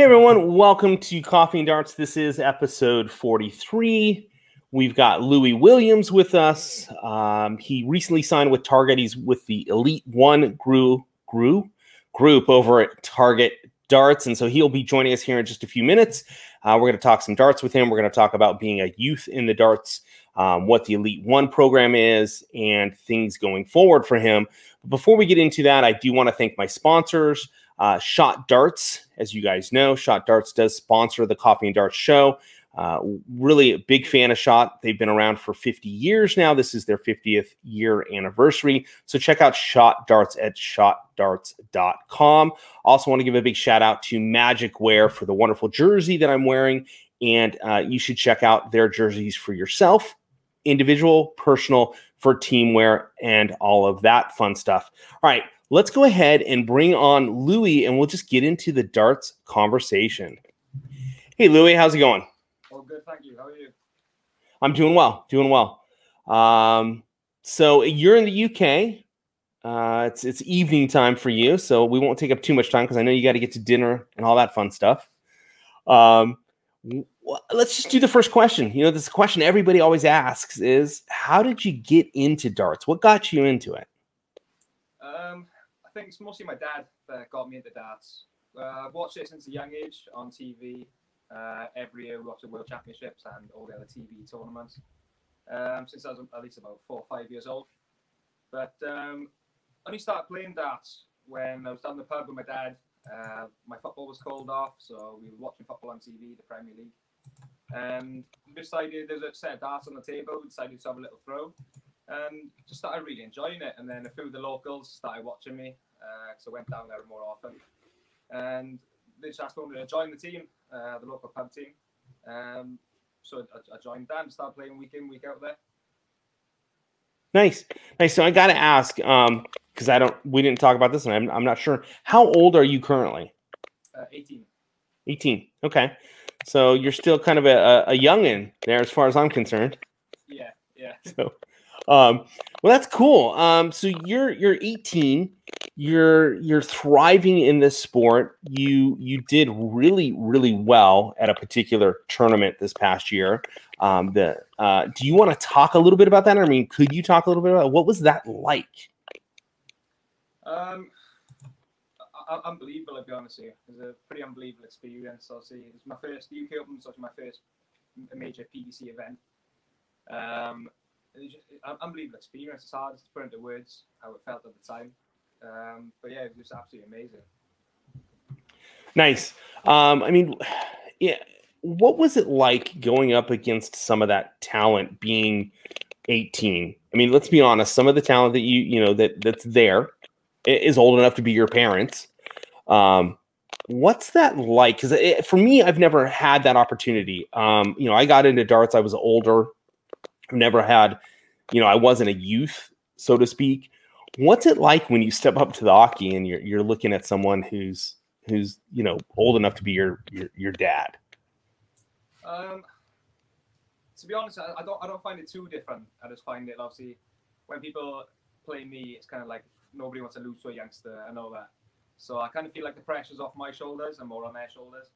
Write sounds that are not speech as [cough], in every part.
Hey everyone, welcome to Coffee and Darts. This is episode 43. We've got Lewy Williams with us. Um, he recently signed with Target. He's with the Elite One Gru, Gru group over at Target Darts. And so he'll be joining us here in just a few minutes. Uh, we're going to talk some darts with him. We're going to talk about being a youth in the darts, um, what the Elite One program is, and things going forward for him. But before we get into that, I do want to thank my sponsors. Uh, Shot Darts, as you guys know, Shot Darts does sponsor the Coffee and Darts show. Uh, really a big fan of Shot. They've been around for 50 years now. This is their 50th year anniversary. So check out Shot Darts at shotdarts.com. Also, want to give a big shout out to Magicwear for the wonderful jersey that I'm wearing. And uh, you should check out their jerseys for yourself, individual, personal, for team wear, and all of that fun stuff. All right, let's go ahead and bring on Lewy and we'll just get into the darts conversation. Hey, Lewy, how's it going? Oh, good. Thank you. How are you? I'm doing well. Doing well. Um, so you're in the UK. Uh, it's it's evening time for you, so we won't take up too much time because I know you got to get to dinner and all that fun stuff. Um, let's just do the first question. You know, this question everybody always asks is, how did you get into darts? What got you into it? I think it's mostly my dad that got me into darts. Uh, I've watched it since a young age on TV. Uh, every year we watch the World Championships and all the other TV tournaments. Um, since I was at least about four or five years old. But um, only started playing darts when I was down the pub with my dad. Uh, my football was called off, so we were watching football on TV, the Premier League. And we decided there's a set of darts on the table. We decided to have a little throw, and just started really enjoying it. And then a few of the locals started watching me, because uh, I went down there more often. And they just asked me to join the team, uh, the local pub team. Um, so I, I joined them, and started playing week in, week out there. Nice, nice. So I got to ask, um, because I don't, we didn't talk about this, and I'm, I'm not sure. How old are you currently? Uh, 18. 18. Okay, so you're still kind of a, a youngin there, as far as I'm concerned. Yeah, yeah. So, um, well, that's cool. Um, so you're you're 18 you're you're thriving in this sport. You you did really really well at a particular tournament this past year. Um, the uh, do you want to talk a little bit about that? I mean, could you talk a little bit about what was that like? Um, unbelievable. I'll be honest you. It was a pretty unbelievable experience. Obviously, it was my first UK Open, so it was my first major PDC event. Um, it was just an unbelievable experience. It's hard to put into words how it felt at the time. Um, but yeah, it was absolutely amazing. Nice. Um, I mean, yeah. What was it like going up against some of that talent being 18? I mean, let's be honest. Some of the talent that you you know that that's there is old enough to be your parents. Um, what's that like? Because for me, I've never had that opportunity. Um, you know, I got into darts. I was older. I've never had, you know, I wasn't a youth, so to speak. What's it like when you step up to the oche and you're you're looking at someone who's who's you know old enough to be your your, your dad? Um, to be honest, I, I don't I don't find it too different. I just find it obviously when people play me, it's kind of like nobody wants to lose to a youngster. and all that, so I kind of feel like the pressure's off my shoulders and more on their shoulders.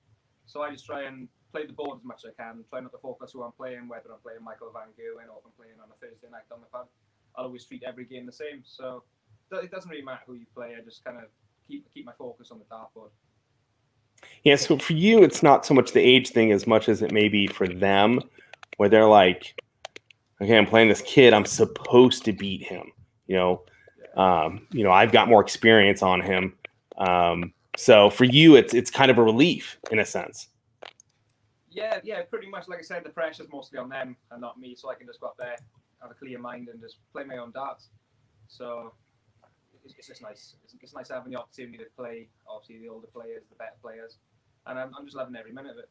So I just try and play the board as much as I can. Try not to focus who I'm playing, whether I'm playing Michael Van Gerwen or if I'm playing on a Thursday night on the pub. I'll always treat every game the same. So it doesn't really matter who you play. I just kind of keep keep my focus on the dartboard. Yeah. So for you, it's not so much the age thing as much as it may be for them, where they're like, okay, I'm playing this kid. I'm supposed to beat him. You know, um, you know, I've got more experience on him. Um, so for you, it's it's kind of a relief in a sense. Yeah, yeah, pretty much. Like I said, the pressure's mostly on them and not me, so I can just go up there, have a clear mind, and just play my own darts. So it's, it's just nice. It's, it's, nice having the opportunity to play, obviously, the older players, the better players, and I'm, I'm just loving every minute of it.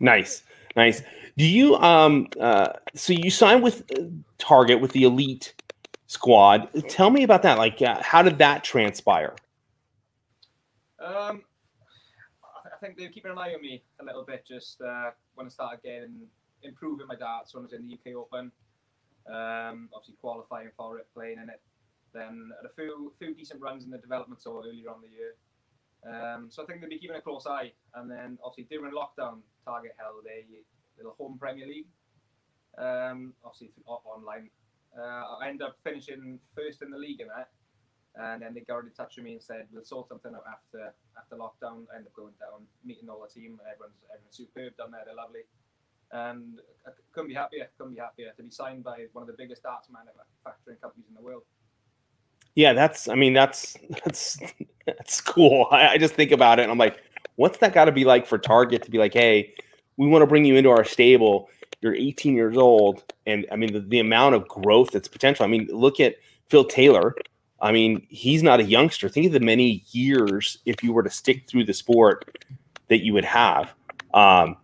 Nice, nice. Do you um uh so you signed with uh, Target with the elite squad? Tell me about that. Like, uh, how did that transpire? Um, I think they're keeping an eye on me a little bit. Just uh, when I started getting improving my darts when I was in the UK Open, um, obviously qualifying for it, playing in it. Then had a few few decent runs in the development tour earlier on the year. Um, so I think they'll be keeping a close eye. And then obviously during lockdown, Target held a little home Premier League, um, obviously online. Uh, I ended up finishing first in the league in that. And then they got in touch with me and said, we'll sort something out after after lockdown. I ended up going down, meeting all the team. Everyone's, everyone's superb down there. They're lovely. And I couldn't be happier. Couldn't be happier to be signed by one of the biggest darts manufacturing companies in the world. Yeah, that's. I mean, that's that's that's cool. I, I just think about it, and I'm like, what's that got to be like for Target to be like, hey, we want to bring you into our stable. You're 18 years old, and I mean the, the amount of growth that's potential. I mean, look at Phil Taylor. I mean, he's not a youngster. Think of the many years if you were to stick through the sport that you would have. Um,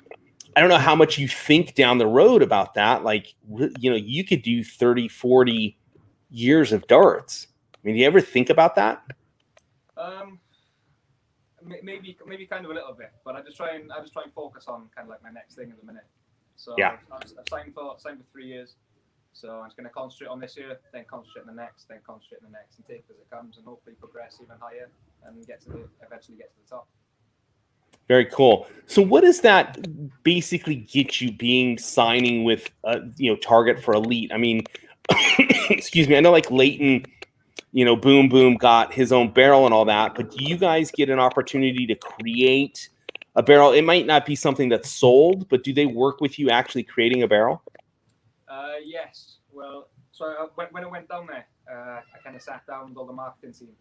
I don't know how much you think down the road about that. Like, you know, you could do 30, 40 years of darts. I mean, do you ever think about that? Um, maybe, maybe kind of a little bit, but I just try and I just try and focus on kind of like my next thing at the minute. So yeah, I've, I've signed for signed for three years. So I'm just going to concentrate on this year, then concentrate on the next, then concentrate on the next, and take it as it comes, and hopefully progress even higher and get to the eventually get to the top. Very cool. So, what does that basically get you being signing with, uh, you know, Target for Elite? I mean, [coughs] excuse me. I know like Lleyton, you know, Boom Boom got his own barrel and all that, but do you guys get an opportunity to create a barrel? It might not be something that's sold, but do they work with you actually creating a barrel? Uh, yes. Well, so I, when, when I went down there, uh, I kind of sat down with all the marketing team,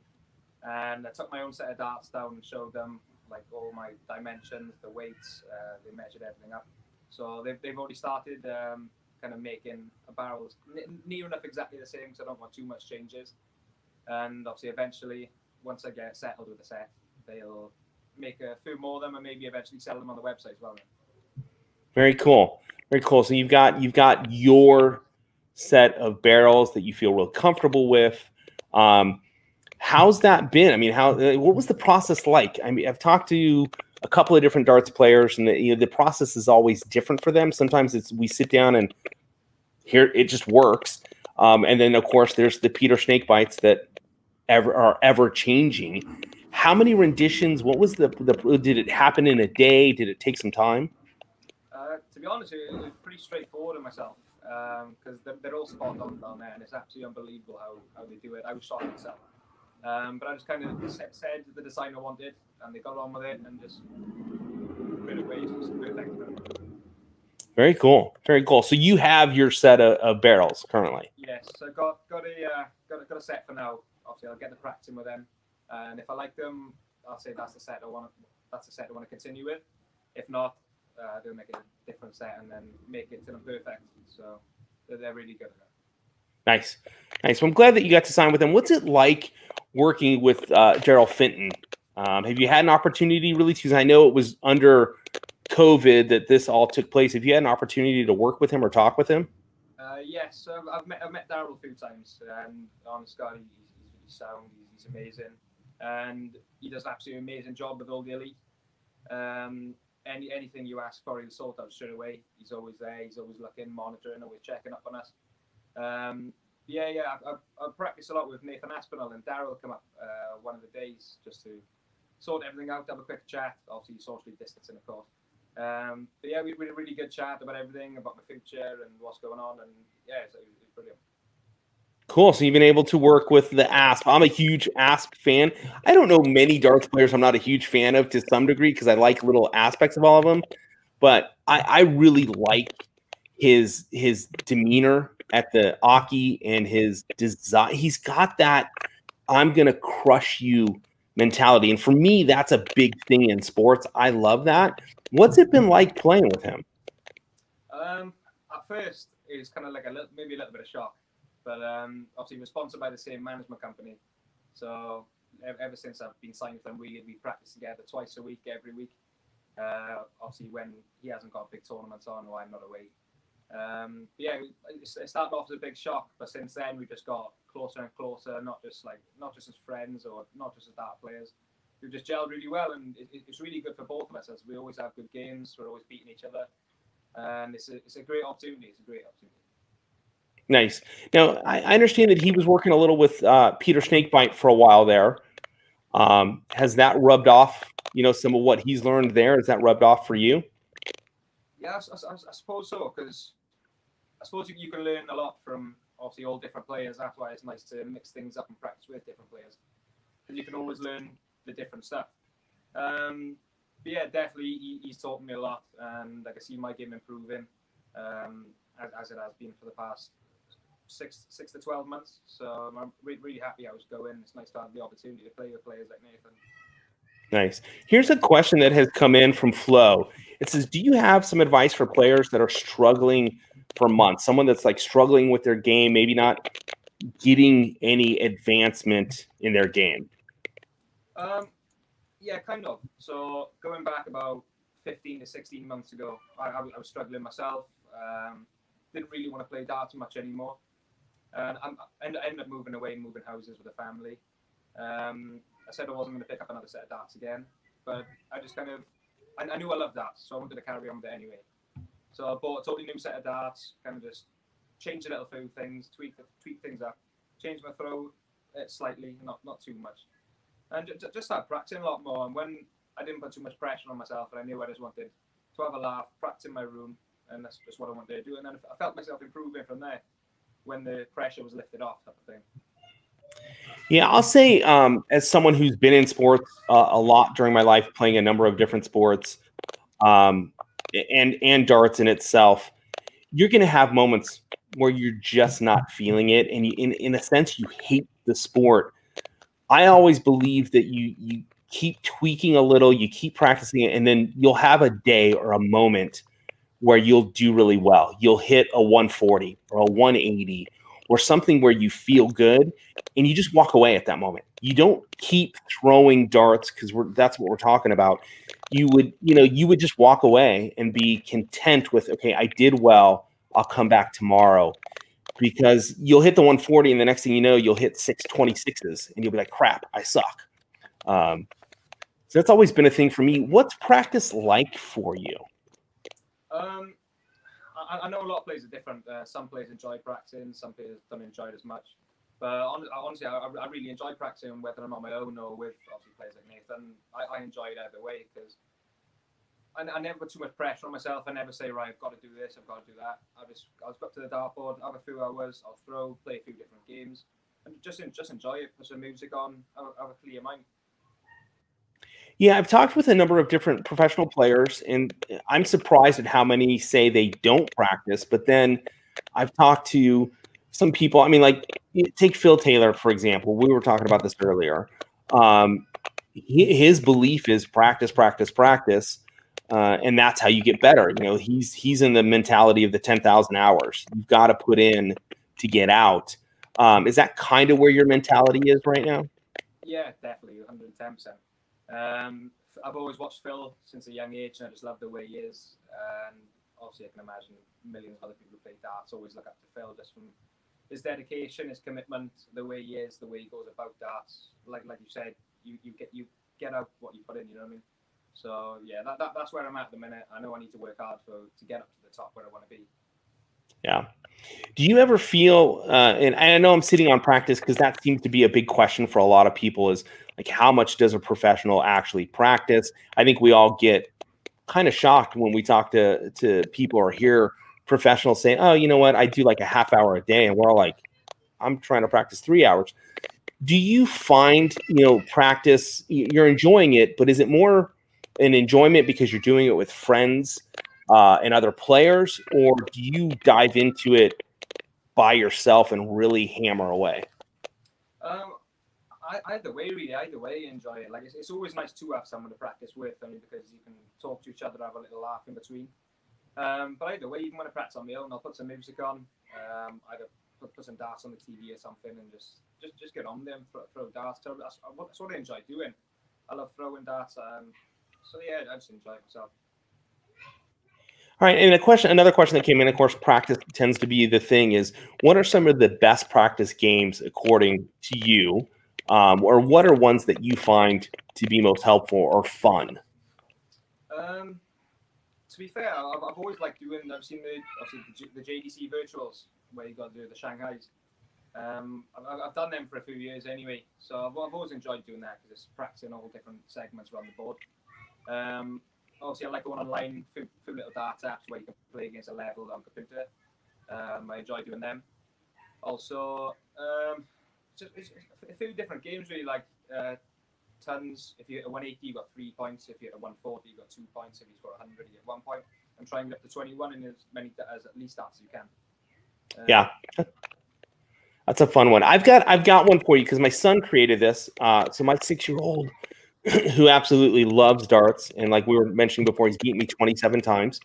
and I took my own set of darts down and showed them like all my dimensions, the weights. Uh, they measured everything up. So they've, they've already started um, kind of making a barrel near enough exactly the same because I don't want too much changes. And obviously, eventually, once I get settled with the set, they'll make a few more of them and maybe eventually sell them on the website as well. Very cool. Very cool. So you've got you've got your set of barrels that you feel real comfortable with. Um, how's that been? I mean, how what was the process like? I mean, I've talked to a couple of different darts players, and the, you know the process is always different for them. Sometimes it's we sit down and here it just works, um, and then of course there's the Peter Snake bites that ever are ever changing. How many renditions? What was the the? Did it happen in a day? Did it take some time? To be honest, it, was pretty straightforward in myself because um, they're, they're, all spot on down there, and it's absolutely unbelievable how, how they do it. I was shocked myself. Um, but I just kind of said, said the designer wanted, and they got on with it, and just rid away. perfect. Very cool. Very cool. So you have your set of, of barrels currently. Yes, so got got a uh, got a, got a set for now. Obviously, I'll get the practicing with them, and if I like them, I'll say that's the set I want. That's the set I want to continue with. If not, uh, they'll make a different set and then make it to them perfect. So they're, they're really good at that. Nice, nice. Well, I'm glad that you got to sign with them. What's it like working with uh, Darryl Fitton? Um, have you had an opportunity really? Because I know it was under COVID that this all took place. Have you had an opportunity to work with him or talk with him? Uh, yes, so I've met I've met Darryl a few times, and on Sky, he's, he's sound, he's, he's, amazing, and he does an absolutely amazing job with all the elite. Um, any anything you ask for, he'll sort out straight away. He's always there. He's always looking, monitoring, always checking up on us. Um, yeah, yeah. I, I, I practice a lot with Nathan Aspinall and Darryl come up uh, one of the days just to sort everything out, have a quick chat. Obviously, socially distancing, of course. Um, but yeah, we, had a really good chat about everything, about my future and what's going on, and yeah, so it was brilliant. Cool. So you've been able to work with the ASP. I'm a huge ASP fan. I don't know many darts players I'm not a huge fan of to some degree because I like little aspects of all of them. But I, I really like his his demeanor at the oche and his design. He's got that I'm gonna crush you mentality. And for me, that's a big thing in sports. I love that. What's it been like playing with him? Um, at first, it was kind of like a little, maybe a little bit of shock but um, obviously, we're sponsored by the same management company. So ever since I've been signed with them, we we practice together twice a week, every week. Uh, obviously, when he hasn't got big tournaments on or I'm not away. Um, yeah, it started off as a big shock, but since then we've just got closer and closer. Not just like not just as friends or not just as dart players. We've just gelled really well, and it, it's really good for both of us as we always have good games. We're always beating each other, and it's a it's a great opportunity. It's a great opportunity. Nice. Now, I, I understand that he was working a little with uh, Peter Snakebite for a while there. Um, has that rubbed off? You know, some of what he's learned there has that rubbed off for you? Yeah, I, I, I suppose so. Because I suppose you, you, can learn a lot from obviously all different players. That's why it's nice to mix things up and practice with different players. Because you can always learn the different stuff. Um, but yeah, definitely he, he's taught me a lot, and I can see my game improving um, as, as, it has been for the past six six to twelve months. So I'm really, really happy I was going. It's nice to have the opportunity to play with players like Nathan. Nice. Here's a question that has come in from Flo. It says, "Do you have some advice for players that are struggling for months? Someone that's like struggling with their game, maybe not getting any advancement in their game." Um, yeah, kind of. So going back about 15 to 16 months ago, I, I, was struggling myself. Um, didn't really want to play darts much anymore. And I ended up moving away, moving houses with a family. Um, I said I wasn't going to pick up another set of darts again, but I just kind of, I, I, knew I loved darts, so I wanted to carry on with it anyway. So I bought a totally new set of darts, kind of just changed a little few things, tweak tweak things up, changed my throw uh, slightly, not not too much and just started practicing a lot more. And when I didn't put too much pressure on myself, and I knew I just wanted to have a laugh, practice in my room, and that's just what I wanted to do. And then I felt myself improving from there when the pressure was lifted off, type of thing. Yeah, I'll say um, as someone who's been in sports uh, a lot during my life, playing a number of different sports, um, and and darts in itself, you're going to have moments where you're just not feeling it, and you, in in a sense, you hate the sport I always believe that you you keep tweaking a little, you keep practicing it, and then you'll have a day or a moment where you'll do really well. You'll hit a 140 or a 180 or something where you feel good and you just walk away at that moment. You don't keep throwing darts because that's what we're talking about. You would, you know, you would just walk away and be content with, okay, I did well. I'll come back tomorrow because you'll hit the 140 and the next thing you know you'll hit 626s and you'll be like crap i suck um, so that's always been a thing for me what's practice like for you um, I, I, know a lot of players are different uh, some players enjoy practicing some players don't enjoy it as much but honestly I, I really enjoy practicing whether i'm on my own or with obviously players like nathan i, I enjoy it either way because I, I, never put too much pressure on myself. I never say, right, I've got to do this, I've got to do that. I just, I just got to the dartboard, have a few hours, I'll throw, play a few different games, and just, just enjoy it. Put some music on, have, have a clear mind. Yeah, I've talked with a number of different professional players, and I'm surprised at how many say they don't practice. But then I've talked to some people. I mean, like take Phil Taylor for example. We were talking about this earlier. Um, his belief is practice, practice, practice uh, and that's how you get better. You know, he's he's in the mentality of the ten thousand hours. You've got to put in to get out. Um, is that kind of where your mentality is right now? Yeah, definitely, one hundred ten percent. Um, I've always watched Phil since a young age, and I just love the way he is. And obviously, I can imagine millions of other people who play darts always look up to Phil just from his dedication, his commitment, the way he is, the way he goes about darts. Like like you said, you, you get you get out what you put in. You know what I mean? So yeah, that, that, that's where I'm at, at the minute. I know I need to work hard for to get up to the top where I want to be. Yeah. Do you ever feel, uh, and I know I'm sitting on practice because that seems to be a big question for a lot of people is like, how much does a professional actually practice? I think we all get kind of shocked when we talk to, to people or hear professionals saying, oh, you know what, I do like a half hour a day. And we're all like, I'm trying to practice three hours. Do you find, you know, practice, you're enjoying it, but is it more an enjoyment because you're doing it with friends uh, and other players, or do you dive into it by yourself and really hammer away? Um, I, either way, really, either way, enjoy it. Like it's, it's always nice to have someone to practice with, only because you can talk to each other, have a little laugh in between. Um, but either way, even when I practice on my own, I'll put some music on, um, either put, put some darts on the TV or something, and just just just get on and throw, throw darts. That's, that's what I enjoy doing. I love throwing darts. Um, so yeah, I just enjoy myself. All right, and a question, another question that came in. Of course, practice tends to be the thing. Is what are some of the best practice games according to you, um, or what are ones that you find to be most helpful or fun? Um, to be fair, I've, I've always liked doing. I've seen the obviously the, the JDC virtuals where you got to do the Shanghai's. Um, I've, I've done them for a few years anyway, so I've, I've always enjoyed doing that because it's practicing all different segments around the board. Um, obviously, I like going online, few, few little dart apps where you can play against a level on computer. Um, I enjoy doing them. Also, um, a few different games really, like uh, tons. If you hit a 180, you got three points. If you hit a 140, you got two points. If you score 100, you get one point. And try and get to 21 in as many as at least as you can. Um, yeah. That's a fun one. I've got I've got one for you because my son created this. Uh, so my six year old, [clears throat] who absolutely loves darts, and like we were mentioning before, he's beaten me 27 times,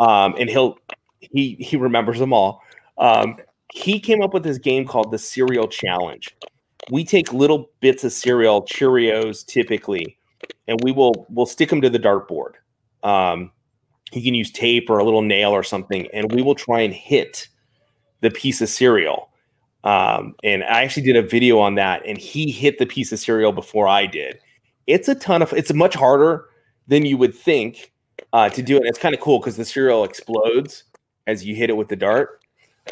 um, and he'll he he remembers them all. Um, he came up with this game called the Cereal Challenge. We take little bits of cereal, Cheerios typically, and we will we'll stick them to the dartboard. Um, you can use tape or a little nail or something, and we will try and hit the piece of cereal um, and I actually did a video on that, and he hit the piece of cereal before I did. It's a ton of. It's much harder than you would think uh, to do it. It's kind of cool because the cereal explodes as you hit it with the dart.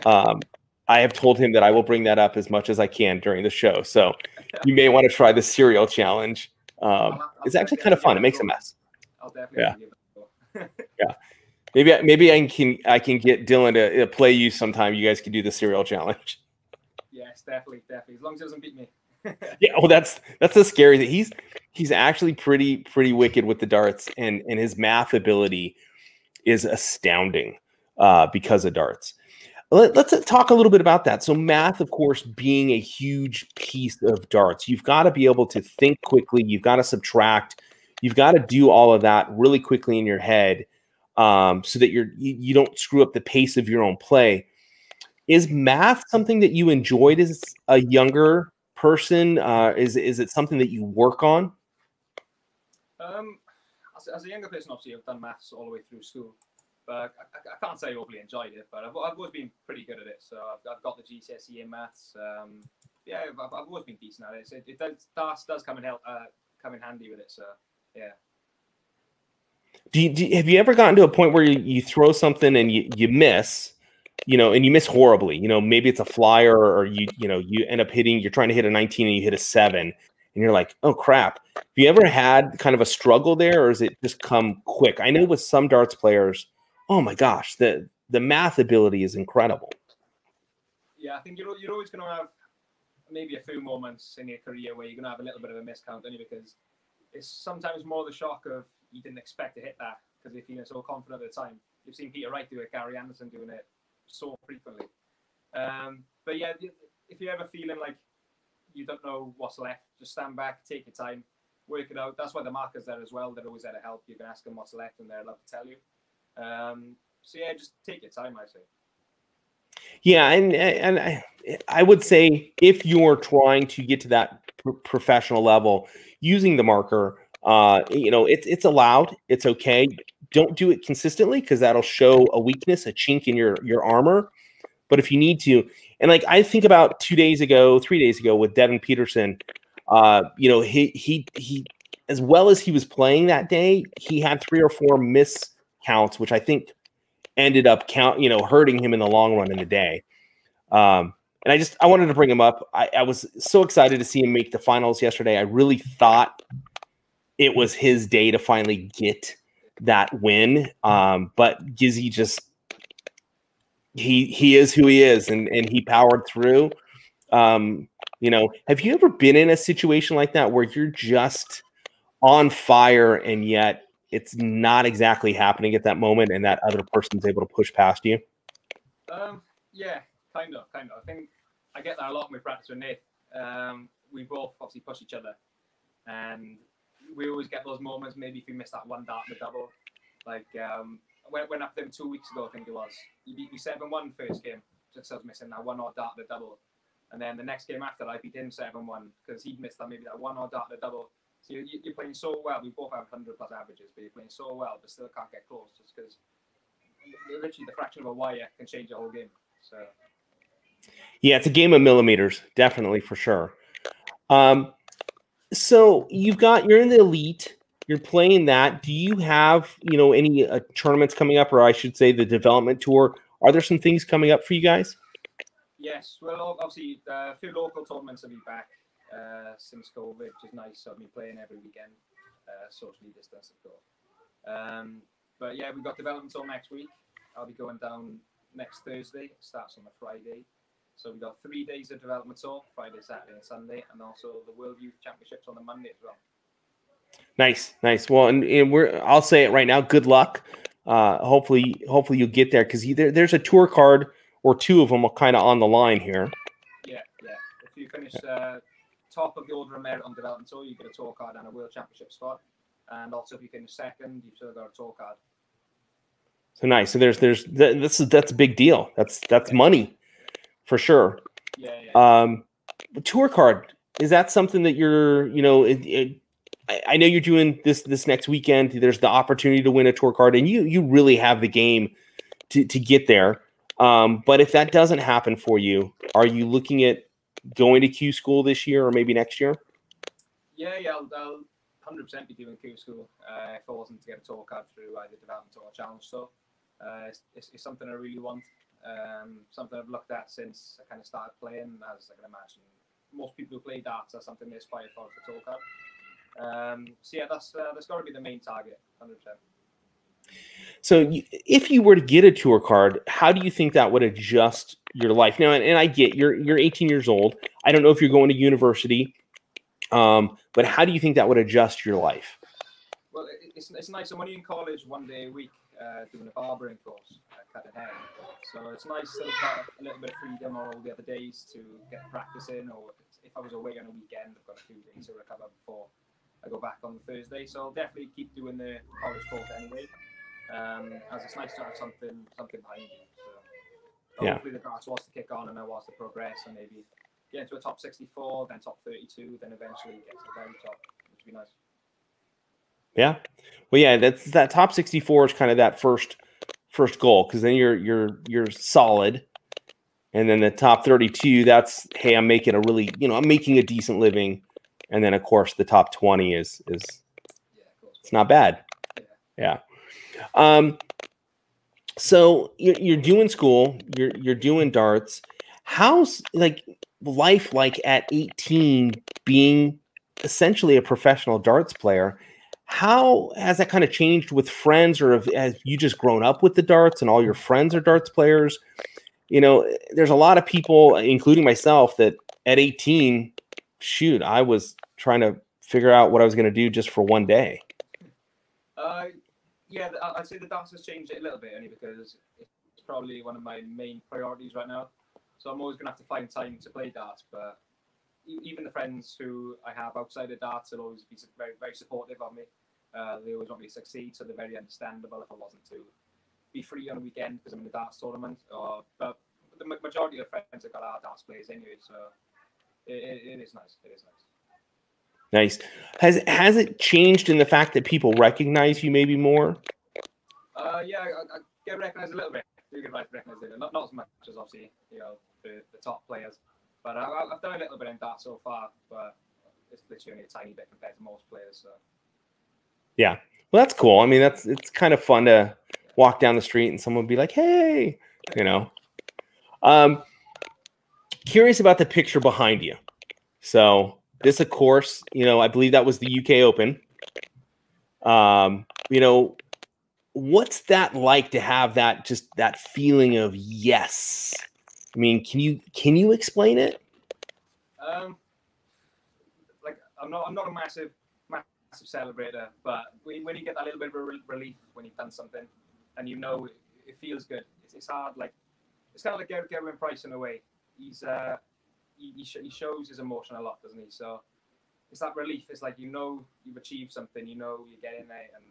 Um, I have told him that I will bring that up as much as I can during the show. So you may want to try the cereal challenge. Um, it's actually kind of fun. It makes a mess. yeah. [laughs] yeah. Maybe maybe I can I can get Dylan to, to play you sometime. You guys can do the cereal challenge. Yes, definitely, definitely. As long as he doesn't beat me. [laughs] yeah, well, that's that's the scary thing. he's he's actually pretty pretty wicked with the darts, and and his math ability is astounding uh, because of darts. Let, us talk a little bit about that. So, math, of course, being a huge piece of darts, you've got to be able to think quickly. You've got to subtract. You've got to do all of that really quickly in your head, um, so that you're you, you don't screw up the pace of your own play. Is math something that you enjoyed as a younger person? Uh, is is it something that you work on? Um, as, as, a younger person, obviously, I've done maths all the way through school, but I, I, can't say I overly enjoyed it. But I've, I've, always been pretty good at it. So I've, I've got the GCSE in maths. Um, yeah, I've, I've, always been decent at it. it, it does, does, does come in help, uh, come in handy with it. So yeah. Do you, do have you ever gotten to a point where you, you throw something and you, you miss you know, and you miss horribly. You know, maybe it's a flyer or you, you know, you end up hitting, you're trying to hit a 19 and you hit a seven, and you're like, oh crap. Have you ever had kind of a struggle there, or is it just come quick? I know with some darts players, oh my gosh, the the math ability is incredible. Yeah, I think you're you're always going to have maybe a few moments in your career where you're going to have a little bit of a miscount, only because it's sometimes more the shock of you didn't expect to hit that because if you're so confident at the time. You've seen Peter Wright do it, Gary Anderson doing it, so frequently. Um, but yeah, if you're ever feeling like you don't know what's left, just stand back, take your time, work it out. That's why the markers there as well. They're always there to help. You can ask them what's left, and they're allowed to tell you. Um, so yeah, just take your time. I say. Yeah, and and I, I would say if you're trying to get to that pr- professional level using the marker, uh, you know, it's it's allowed. It's okay don't do it consistently because that'll show a weakness, a chink in your your armor. But if you need to, and like I think about two days ago, three days ago with Devon Petersen, uh, you know, he he he as well as he was playing that day, he had three or four miscounts, which I think ended up count, you know, hurting him in the long run in the day. Um, and I just I wanted to bring him up. I, I was so excited to see him make the finals yesterday. I really thought it was his day to finally get that win. Um, but Gizzy just he he is who he is, and and he powered through. Um, you know, have you ever been in a situation like that where you're just on fire and yet it's not exactly happening at that moment, and that other person's able to push past you? Um, yeah, kind of, kind of. I think I get that a lot when we practice with Nate. Um, we both obviously push each other, and we always get those moments. Maybe if we miss that one dart in the double, like um, when went up them two weeks ago, I think it was. You beat me seven one first game, just I was missing that one odd dart in the double, and then the next game after, I beat him seven one because he'd missed that maybe that one odd dart in the double. So you're, you're playing so well. We both have hundred plus averages, but you're playing so well, but still can't get close just because literally the fraction of a wire can change the whole game. So. Yeah, it's a game of millimeters, definitely for sure. Um, so you've got you're in the elite, you're playing that. Do you have you know any uh, tournaments coming up, or I should say the development tour? Are there some things coming up for you guys? Yes, well, obviously, uh, a few local tournaments will be back uh, since COVID, which is nice. So I've been playing every weekend, uh, socially distanced, of course. Um, but yeah, we've got development tour next week. I'll be going down next Thursday. It starts on a Friday. So we've got three days of development tour Friday, Saturday, and Sunday, and also the World Youth Championships on the Monday as well. Nice, nice. Well, and, and we're I'll say it right now. Good luck. Uh, hopefully, hopefully you'll get there because there, there's a tour card or two of them are kind of on the line here. Yeah, yeah. If you finish uh, top of the order of merit on development tour, you get a tour card and a World Championship spot. And also, if you finish second, you've still got a tour card. So nice. So there's there's this is that's a big deal. That's that's money for sure. Yeah. yeah. Um, tour card is that something that you're you know it, it, I know you're doing this this next weekend. There's the opportunity to win a tour card, and you you really have the game to to get there. Um, but if that doesn't happen for you, are you looking at going to Q school this year or maybe next year? Yeah, yeah, I'll, I'll 100% be doing Q school uh, if I wasn't to get a tour card through either development or challenge. So uh, it's, it's, it's, something I really want. Um, something I've looked at since I kind of started playing, as I can imagine most people who play darts are something they aspire for the tour card. Um, so yeah, that's uh, that's got to be the main target, 100%. So, if you were to get a tour card, how do you think that would adjust your life? Now, and, and I get you're you're 18 years old. I don't know if you're going to university, um, but how do you think that would adjust your life? Well, it's, it's nice. I'm only in college one day a week uh, doing a barbering course, uh, cutting hair. So it's nice to have a little bit of freedom all the other days to get practice in, Or if I was away on a weekend, I've got a few days to recover before I go back on Thursday. So I'll definitely keep doing the college course anyway um, as it's nice to have something something behind you. So yeah. hopefully the darts was to kick on and I was to progress and maybe get into a top 64, then top 32, then eventually get to the very top, which would be nice. Yeah, well, yeah, that's that top 64 is kind of that first first goal because then you're you're you're solid, and then the top 32, that's hey, I'm making a really you know I'm making a decent living, and then of course the top 20 is is yeah, it's not bad. Yeah. yeah. Um, so you're, you're doing school, you're you're doing darts. How's like life like at 18 being essentially a professional darts player? How has that kind of changed with friends, or have, have you just grown up with the darts and all your friends are darts players? You know, there's a lot of people, including myself, that at 18, shoot, I was trying to figure out what I was going to do just for one day. Uh, yeah, I'd say the dance has changed it a little bit only because it's probably one of my main priorities right now. So I'm always going to have to find time to play darts. But even the friends who I have outside of darts will always be very, very supportive of me. Uh, they always want me to succeed, so they're very understandable if I wasn't to be free on a weekend because I'm in the darts tournament. Or, but the majority of friends have got our darts players anyway, so it, it, it is nice. It is nice. Nice. Has has it changed in the fact that people recognize you maybe more? Uh, yeah, I, I get recognized a little bit. You get recognized it, not not as much as obviously you know the, the top players, but I, have done a little bit in that so far. But it's literally only a tiny bit compared to most players. So. Yeah, well, that's cool. I mean, that's it's kind of fun to walk down the street and someone be like, "Hey," you know. Um, curious about the picture behind you. So this, of course, you know, I believe that was the UK Open. Um, you know, what's that like to have that just that feeling of yes? I mean, can you can you explain it? Um, like I'm not I'm not a massive massive celebrator, but when you get that little bit of relief when you've done something and you know it, it feels good, it's, it's, hard. Like it's kind of like Gerwyn Price in a way. He's uh, he, sh- he shows his emotion a lot, doesn't he? So it's that relief. It's like you know you've achieved something, you know you're getting there, and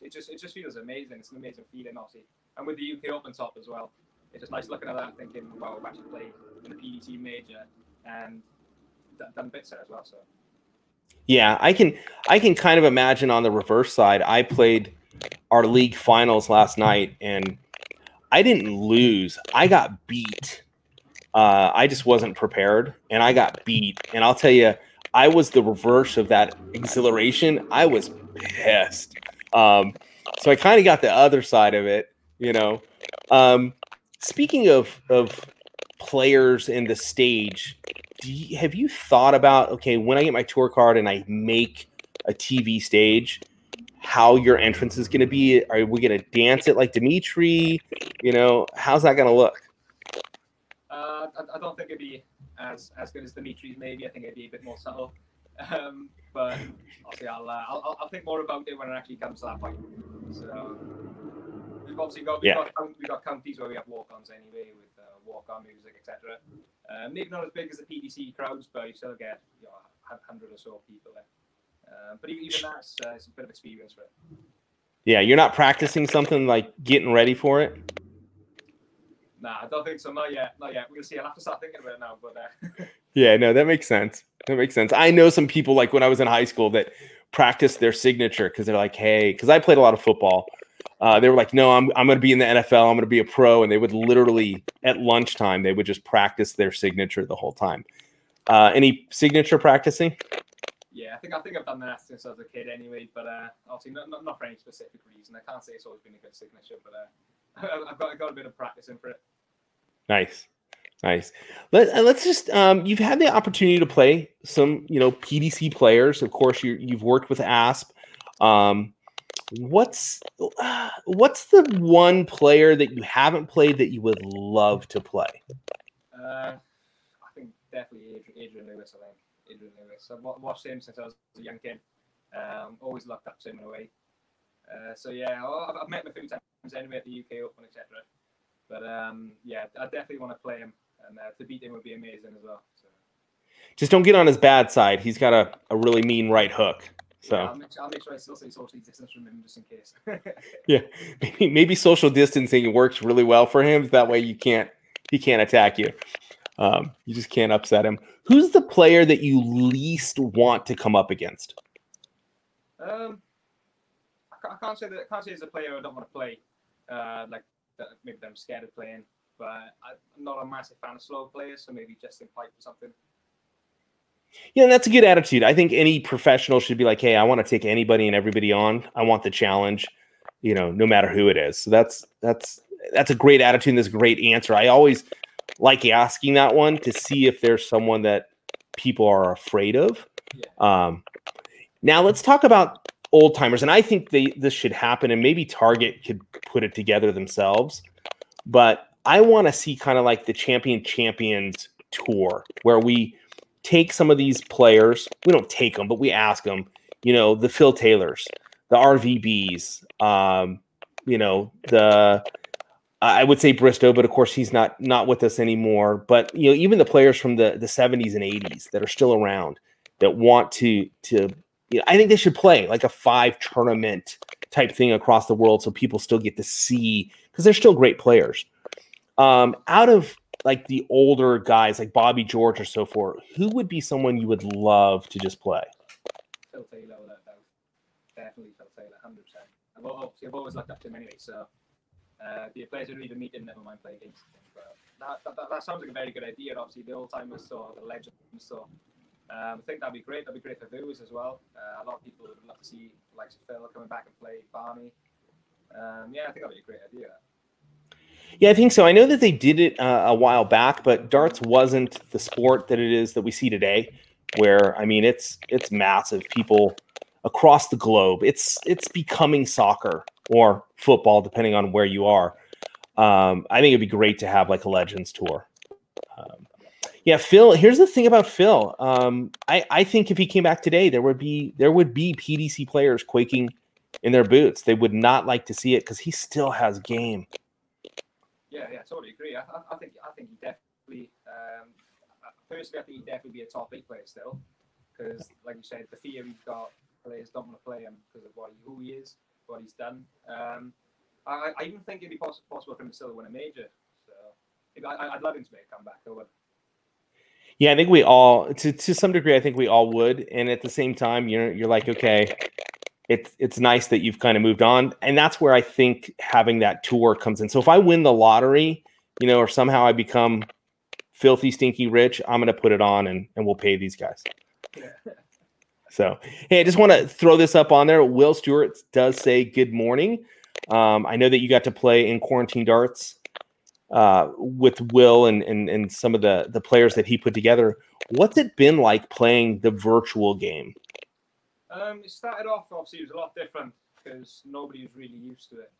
it just it just feels amazing. It's an amazing feeling, obviously. And with the UK Open top as well, it's just nice looking at that, thinking, well, we've actually played in the PDC Major and done bits there as well. So. Yeah, I can I can kind of imagine on the reverse side. I played our league finals last night, and I didn't lose. I got beat uh, I just wasn't prepared and I got beat. And I'll tell you, I was the reverse of that exhilaration. I was pissed. Um, so I kind of got the other side of it, you know. Um, speaking of of players in the stage, you, have you thought about okay when I get my tour card and I make a TV stage, how your entrance is going to be? Are we going to dance it like Dimitri? You know, how's that going to look? Uh, I, I, don't think it'd be as as good as Dimitri's. Maybe I think it'd be a bit more subtle. Um, but obviously, I'll, uh, I'll I'll think more about it when it actually comes to that point. So we've obviously got we've, yeah. got, we've got counties where we have walk-ons anyway with uh, walk-on music, etc. Uh, maybe not as big as the PDC crowds, but you still get you know, hundred or so people there. Uh, but even that's uh, it's a bit of experience for it. Yeah, you're not practicing something like getting ready for it. Nah, I don't think so. Not yet. Not yet. We're gonna see. I'll have to start thinking about it now. But uh... [laughs] yeah, no, that makes sense. That makes sense. I know some people like when I was in high school that practiced their signature because they're like, hey, because I played a lot of football. Uh, they were like, no, I'm I'm gonna be in the NFL. I'm gonna be a pro, and they would literally at lunchtime they would just practice their signature the whole time. Uh, any signature practicing? Yeah, I think I think I've done that since I was a kid anyway, but uh, obviously not, not, not for any specific reason. I can't say it's always been a good signature, but uh, I've got, I've got a bit of practice in for it. Nice. Nice. Let, uh, let's just um, you've had the opportunity to play some, you know, PDC players. Of course, you you've worked with ASP. Um, what's uh, what's the one player that you haven't played that you would love to play? Uh, I think definitely Adrian, Adrian Lewis. I think Adrian Lewis. I've watched him since I was a young kid. Um, always looked up to him in a way. Uh, so yeah, I've, I've met him a few times anyway at the UK Open, etc. But um, yeah, I definitely want to play him, and uh, to beat him would be amazing as well. So. Just don't get on his bad side. He's got a, a really mean right hook. So yeah, I'll, make, I'll, make, sure I still say social distance from him just in case. [laughs] yeah, maybe, maybe social distancing works really well for him. That way you can't he can't attack you. Um, you just can't upset him. Who's the player that you least want to come up against? Um, I can't say that. I can't say as a player I don't want to play. Uh, like maybe I'm scared of playing, but I'm not a massive fan of slow players, so maybe Justin Pipe or something. Yeah, and that's a good attitude. I think any professional should be like, "Hey, I want to take anybody and everybody on. I want the challenge, you know, no matter who it is." So that's that's that's a great attitude and this great answer. I always like asking that one to see if there's someone that people are afraid of. Yeah. Um, now let's talk about old timers, and I think they this should happen, and maybe Target could put it together themselves. But I want to see kind of like the champion champions tour where we take some of these players. We don't take them, but we ask them. You know, the Phil Taylors, the RVBs, um, you know, the I would say Bristow, but of course he's not not with us anymore. But you know, even the players from the the 70s and 80s that are still around that want to to you know, I think they should play like a five tournament type thing across the world so people still get to see because they're still great players. Um, out of like the older guys like Bobby George or so forth, who would be someone you would love to just play? Phil Taylor. Definitely Phil Taylor, 100%. I've, obviously, I've always looked up to him anyway, so uh, a pleasure to even meet him, never mind play against him. But that, that, that, sounds like a very good idea. Obviously, the old timers saw the legends, so um, I think that'd be great. That'd be great for viewers as well. Uh, a lot of people would love to see like Phil coming back and play Barney. Um, yeah, I think that'd be a great idea. Yeah, I think so. I know that they did it uh, a while back, but darts wasn't the sport that it is that we see today. Where I mean, it's it's massive. People across the globe. It's it's becoming soccer or football, depending on where you are. Um, I think it'd be great to have like a Legends tour. Um, yeah, Phil. Here's the thing about Phil. Um, I I think if he came back today, there would be there would be PDC players quaking in their boots. They would not like to see it because he still has game. Yeah, yeah, totally agree. I, I, think I think he definitely. Um, personally, I think he'd definitely be a top eight player still, because like you said, the fear he's got, players don't want to play him because of what he, who he is, what he's done. Um, I, I even think it'd be possible, possible for him to still win a major. So I, would love him to make a comeback. Would. Yeah, I think we all, to, to some degree, I think we all would. And at the same time, you're you're like, okay, it's it's nice that you've kind of moved on, and that's where I think having that tour comes in. So if I win the lottery, you know, or somehow I become filthy, stinky rich, I'm going to put it on, and and we'll pay these guys. [laughs] So hey, I just want to throw this up on there. Will Stewart does say good morning. Um, I know that you got to play in quarantine darts uh, with Will and, and and some of the the players that he put together. What's it been like playing the virtual game? Um, it started off obviously it was a lot different because nobody was really used to it.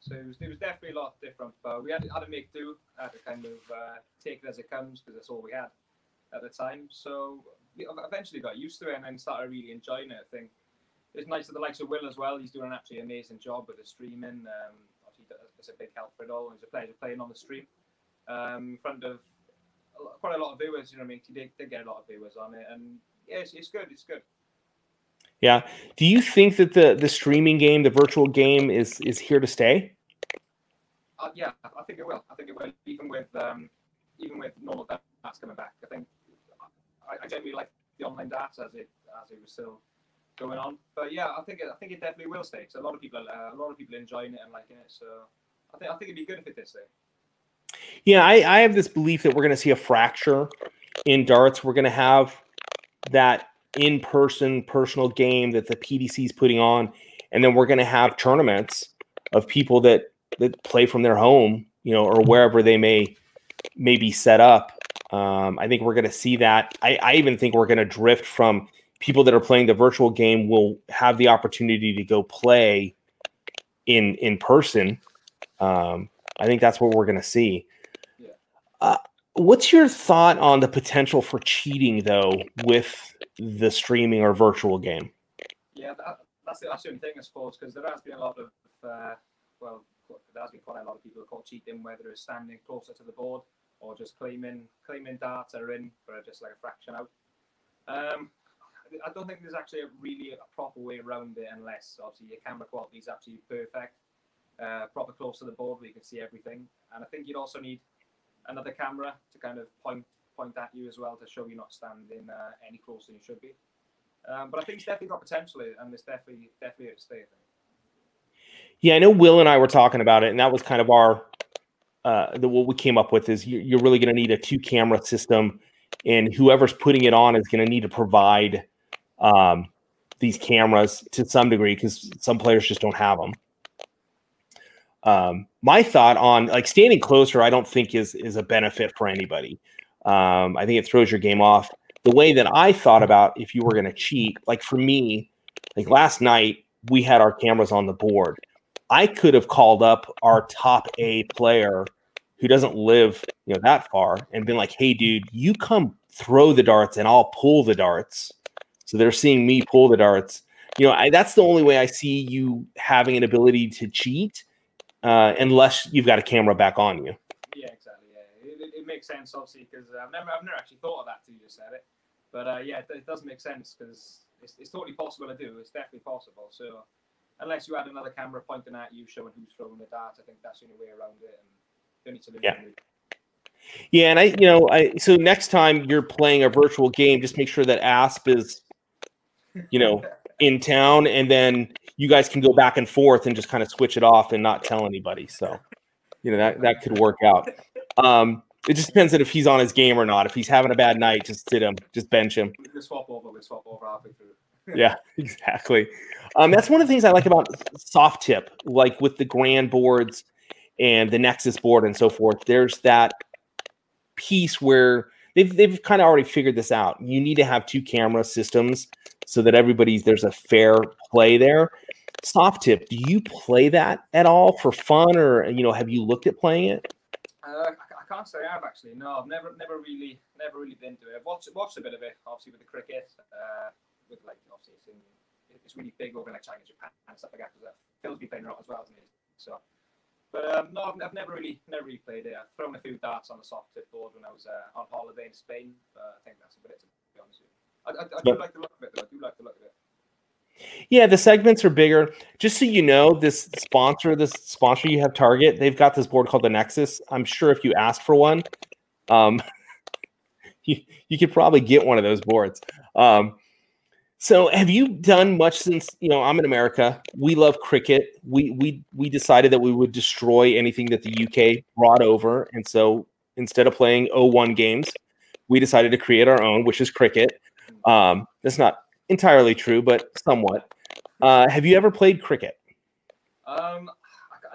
So it was, it was definitely a lot different, but we had, had to make do, had to kind of uh, take it as it comes because that's all we had at the time. So we eventually got used to it and then started really enjoying it. I think it's nice that the likes of Will as well. He's doing an absolutely amazing job with the streaming. Um, it's a big help for it all. It's a pleasure playing on the stream um, in front of quite a lot of viewers. You know what I mean? They, they get a lot of viewers on it, and yeah, it's, it's good. It's good. Yeah. Do you think that the the streaming game, the virtual game, is is here to stay? Uh, yeah, I think it will. I think it will. Even with um, even with normal darts coming back, I think I, I generally like the online darts as it as it was still going on. But yeah, I think it, I think it definitely will stay. So a lot of people uh, a lot of people enjoying it and liking it. So I think I think it'd be good if it did stay. Yeah, I, I have this belief that we're going to see a fracture in darts. We're going to have that in-person personal game that the PDC is putting on, and then we're going to have tournaments of people that that play from their home, you know, or wherever they may may be set up. Um, I think we're going to see that. I, I even think we're going to drift from people that are playing the virtual game will have the opportunity to go play in in person. Um, I think that's what we're going to see. Yeah. Uh, what's your thought on the potential for cheating though with the streaming or virtual game? Yeah, that, that's the, that's the only thing I suppose because there has been a lot of uh, well, there has been quite a lot of people caught cheating, whether it's standing closer to the board or just claiming claiming data in for just like a fraction out. Um, I don't think there's actually a really a proper way around it unless obviously your camera quality is absolutely perfect, uh, proper close to the board where you can see everything. And I think you'd also need another camera to kind of point point at you as well to show you're not standing uh, any closer than you should be. Um, but I think it's definitely got potential, and it's definitely definitely at stay. Yeah, I know Will and I were talking about it, and that was kind of our uh, the, what we came up with is you're really going to need a two camera system, and whoever's putting it on is going to need to provide um, these cameras to some degree because some players just don't have them. Um, my thought on like standing closer, I don't think is is a benefit for anybody. Um, I think it throws your game off. The way that I thought about if you were going to cheat, like for me, like last night we had our cameras on the board. I could have called up our top A player who doesn't live, you know, that far and been like, "Hey, dude, you come throw the darts and I'll pull the darts." So they're seeing me pull the darts. You know, I, that's the only way I see you having an ability to cheat, uh, unless you've got a camera back on you. Yeah, exactly. Yeah, it, it, makes sense obviously because I've never, I've never actually thought of that till you just said it. But uh, yeah, it, it, does make sense because it's, it's totally possible to do. It's definitely possible. So unless you had another camera pointing at you showing who's throwing the dart, I think that's the only way around it. And you need to yeah. Yeah, and I, you know, I so next time you're playing a virtual game, just make sure that ASP is you know, [laughs] in town, and then you guys can go back and forth and just kind of switch it off and not tell anybody. So, you know, that that could work out. Um, it just depends on if he's on his game or not. If he's having a bad night, just sit him, just bench him. We swap over, we swap over halfway through. [laughs] yeah, exactly. Um, that's one of the things I like about soft tip, like with the Granboards and the Nexus board and so forth. There's that piece where they've they've kind of already figured this out. You need to have two camera systems so that everybody's there's a fair play there. Soft tip, do you play that at all for fun, or you know, have you looked at playing it? Uh, I can't say I have actually. No, I've never, never really, never really been to it. I've watched, watched a bit of it, obviously with the cricket, uh, with like obviously it's, in, it's really big over like China, Japan, and stuff like that. Because uh, Phil's been playing a lot as well, isn't he? So, but um, no, I've, I've, never really, never really played it. I've thrown a few darts on the soft tip board when I was uh, on holiday in Spain, but I think that's about it to be honest with you. I, I, I do like the look of it, though. I do like the look of it. Yeah, the segments are bigger. Just so you know, this sponsor, this sponsor you have, Target, they've got this board called the Nexus. I'm sure if you ask for one, um, [laughs] you you could probably get one of those boards. Um, so, have you done much since you know I'm in America? We love cricket. We we we decided that we would destroy anything that the UK brought over, and so instead of playing 01 games, we decided to create our own, which is cricket. Um, that's not entirely true, but somewhat. Uh, have you ever played cricket? Um,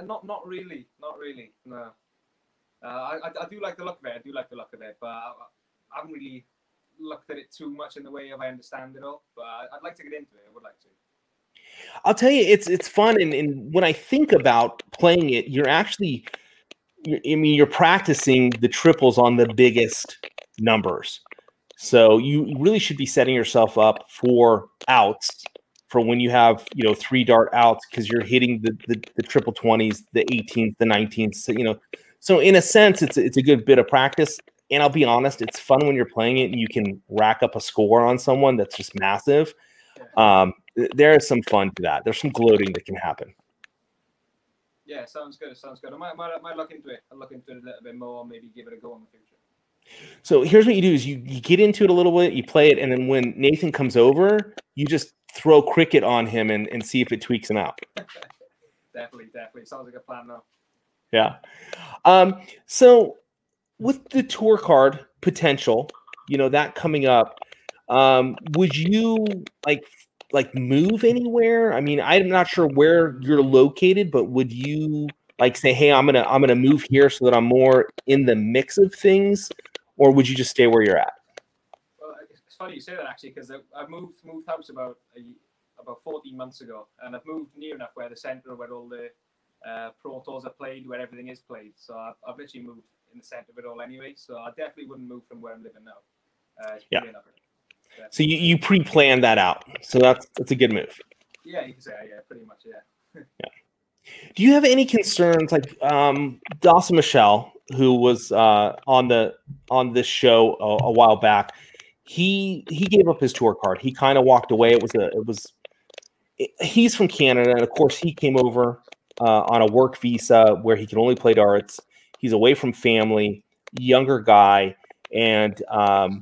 not not really, not really. No. Uh, I, I do like the look of it. I do like the look of it, but I, I haven't really looked at it too much in the way of I understand it all. But I'd like to get into it. I would like to. I'll tell you, it's it's fun, and, and when I think about playing it, you're actually, I mean, you're practicing the triples on the biggest numbers. So you really should be setting yourself up for outs for when you have you know three dart outs because you're hitting the, the, the triple twenties, the 18th, the 19th. So, you know, so in a sense, it's it's a good bit of practice. And I'll be honest, it's fun when you're playing it and you can rack up a score on someone that's just massive. Um, there is some fun to that. There's some gloating that can happen. Yeah, sounds good. Sounds good. I might, might, might look into it. I'll look into it a little bit more. Maybe give it a go in the future. So here's what you do: is you, you get into it a little bit, you play it, and then when Nathan comes over, you just throw cricket on him and, and see if it tweaks him out. [laughs] definitely, definitely. Sounds like a plan though. Yeah. Um, so with the tour card potential, you know, that coming up, um, would you like like move anywhere? I mean, I'm not sure where you're located, but would you like say, hey, I'm gonna I'm gonna move here so that I'm more in the mix of things, or would you just stay where you're at? Well, it's funny you say that actually because I moved moved house about a, about 14 months ago, and I've moved near enough where the centre where all the uh, pro tours are played, where everything is played. So I've, I've literally moved in the centre of it all anyway. So I definitely wouldn't move from where I'm living now. Uh, yeah. So you, you pre-planned that out. So that's that's a good move. Yeah, you can say yeah, pretty much yeah. yeah. Do you have any concerns like um, Dawson Murschell, who was uh, on the on this show a, a, while back? He he gave up his tour card. He kind of walked away. It was a it was. It, he's from Canada, and of course, he came over uh, on a work visa where he can only play darts. He's away from family, younger guy, and um,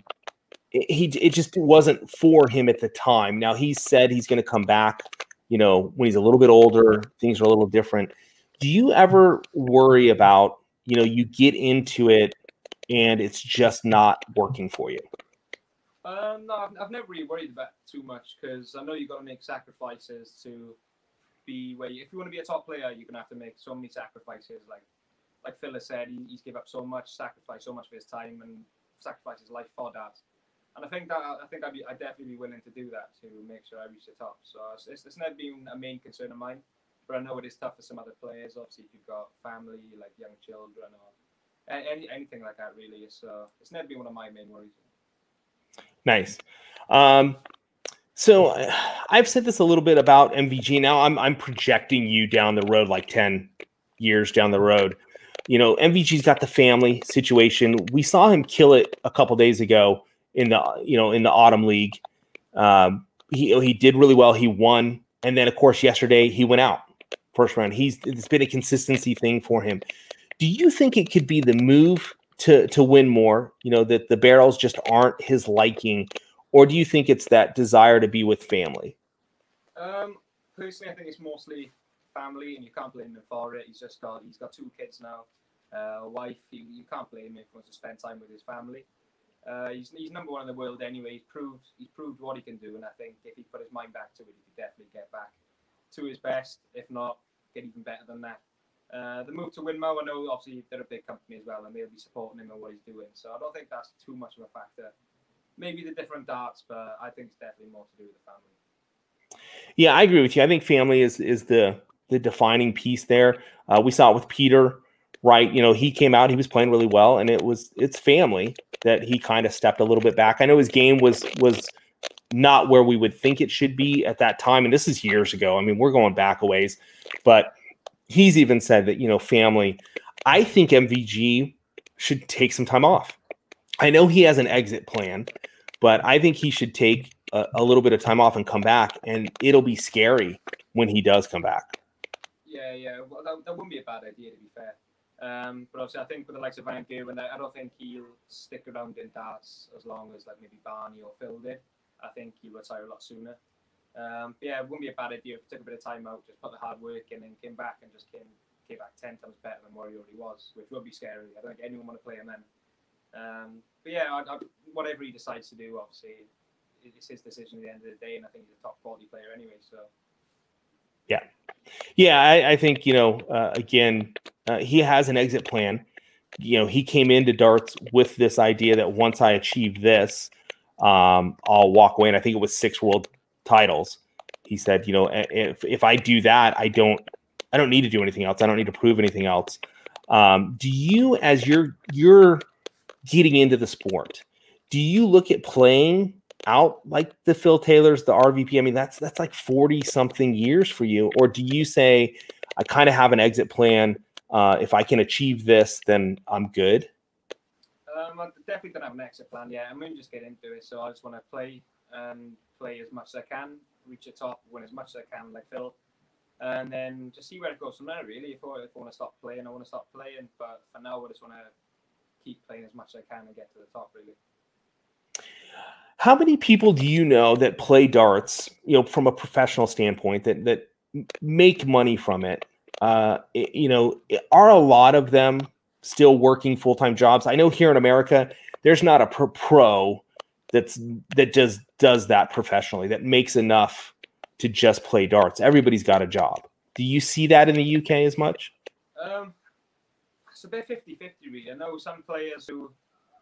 it, he it just wasn't for him at the time. Now he said he's going to come back you know, when he's a little bit older, things are a little different. Do you ever worry about, you know, you get into it and it's just not working for you? Um, no, I've, I've, never really worried about too much because I know you've got to make sacrifices to be where you, if you want to be a top player, you're gonna have to make so many sacrifices. Like like Phil said, he, he's give up so much, sacrifice so much of his time, and sacrifice his life for that and I think that I think I'd, be, I'd definitely be willing to do that to make sure I reach the top. So it's, it's, never been a main concern of mine, but I know it is tough for some other players. Obviously, if you've got family, like young children, or any, anything like that, really. So it's never been one of my main worries. Nice. Um, so I've said this a little bit about MVG. Now I'm I'm projecting you down the road, like ten years down the road. You know, MVG's got the family situation. We saw him kill it a couple days ago in the you know in the autumn league. Um, he he did really well. He won, and then of course yesterday he went out first round. He's it's been a consistency thing for him. Do you think it could be the move to to Winmau? You know that the barrels just aren't his liking, or do you think it's that desire to be with family? Um, personally, I think it's mostly family, and you can't blame him for it. He's just got he's got two kids now, uh, a wife. You, you can't blame him if he wants to spend time with his family. Uh, he's, he's number one in the world anyway. He's proved he's proved what he can do, and I think if he put his mind back to it, he could definitely get back to his best. If not, get even better than that. Uh, the move to Winmau, I know obviously they're a big company as well, and they'll be supporting him and what he's doing. So I don't think that's too much of a factor. Maybe the different darts, but I think it's definitely more to do with the family. Yeah, I agree with you. I think family is is the the defining piece there. Uh, we saw it with Peter right? You know, he came out, he was playing really well, and it was it's family that he kind of stepped a little bit back. I know his game was was not where we would think it should be at that time, and this is years ago. I mean, we're going back a ways, but he's even said that you know, family. I think MVG should take some time off. I know he has an exit plan, but I think he should take a, a little bit of time off and come back, and it'll be scary when he does come back. Yeah, yeah, well, that, that wouldn't be a bad idea to be fair. Um, but obviously, I think with the likes of Van Gerwen, I don't think he'll stick around in darts as long as like maybe Barney or Phil did. I think he'll retire a lot sooner. Um, yeah, it wouldn't be a bad idea if he took a bit of time out, just put the hard work in, and came back and just came came back ten times better than what he already was, which would be scary. I don't think anyone want to play him then. Um, but yeah, I, I, whatever he decides to do, obviously, it's his decision at the end of the day, and I think he's a top quality player anyway. So. Yeah, yeah, I, I think you know. Uh, again, uh, he has an exit plan. you know, he came into darts with this idea that once I achieve this, um, I'll walk away. And I think it was six world titles. He said, you know, if if I do that, I don't I don't need to do anything else. I don't need to prove anything else. Um, do you, as you're you're getting into the sport, do you look at playing out like the Phil Taylors, the RVB? I mean, that's that's like forty something years for you, or do you say, I kind of have an exit plan? Uh, if I can achieve this, then I'm good. Um, I definitely don't have an exit plan yet. I'm going to just get into it, so I just want to play and play as much as I can, reach the top, win as much as I can, like Phil, and then just see where it goes from there. Really, if I, if I want to stop playing, I want to stop playing. But for now, I just want to keep playing as much as I can and get to the top. Really. How many people do you know that play darts? You know, from a professional standpoint, that that make money from it. Uh, you know, are a lot of them still working full time jobs? I know here in America, there's not a pro that's that just does that professionally that makes enough to just play darts. Everybody's got a job. Do you see that in the UK as much? Um, it's a bit 50 50, really. I know some players who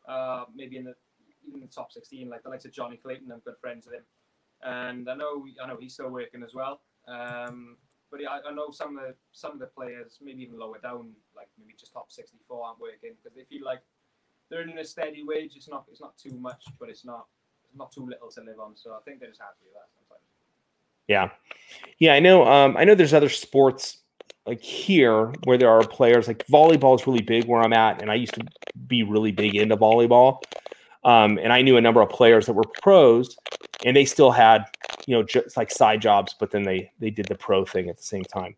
uh, maybe in the the top 16, like the likes of Johnny Clayton, I'm good friends with him. And I know I know he's still working as well. Um, but I, I know some of the some of the players, maybe even lower down, like maybe just top 64, aren't working because they feel like they're in a steady wage. It's not it's not too much, but it's not it's not too little to live on. So I think they're just happy with that sometimes. Yeah, yeah, I know. Um, I know there's other sports like here where there are players like volleyball is really big where I'm at, and I used to be really big into volleyball. Um, and I knew a number of players that were pros, and they still had you know just like side jobs, but then they they did the pro thing at the same time.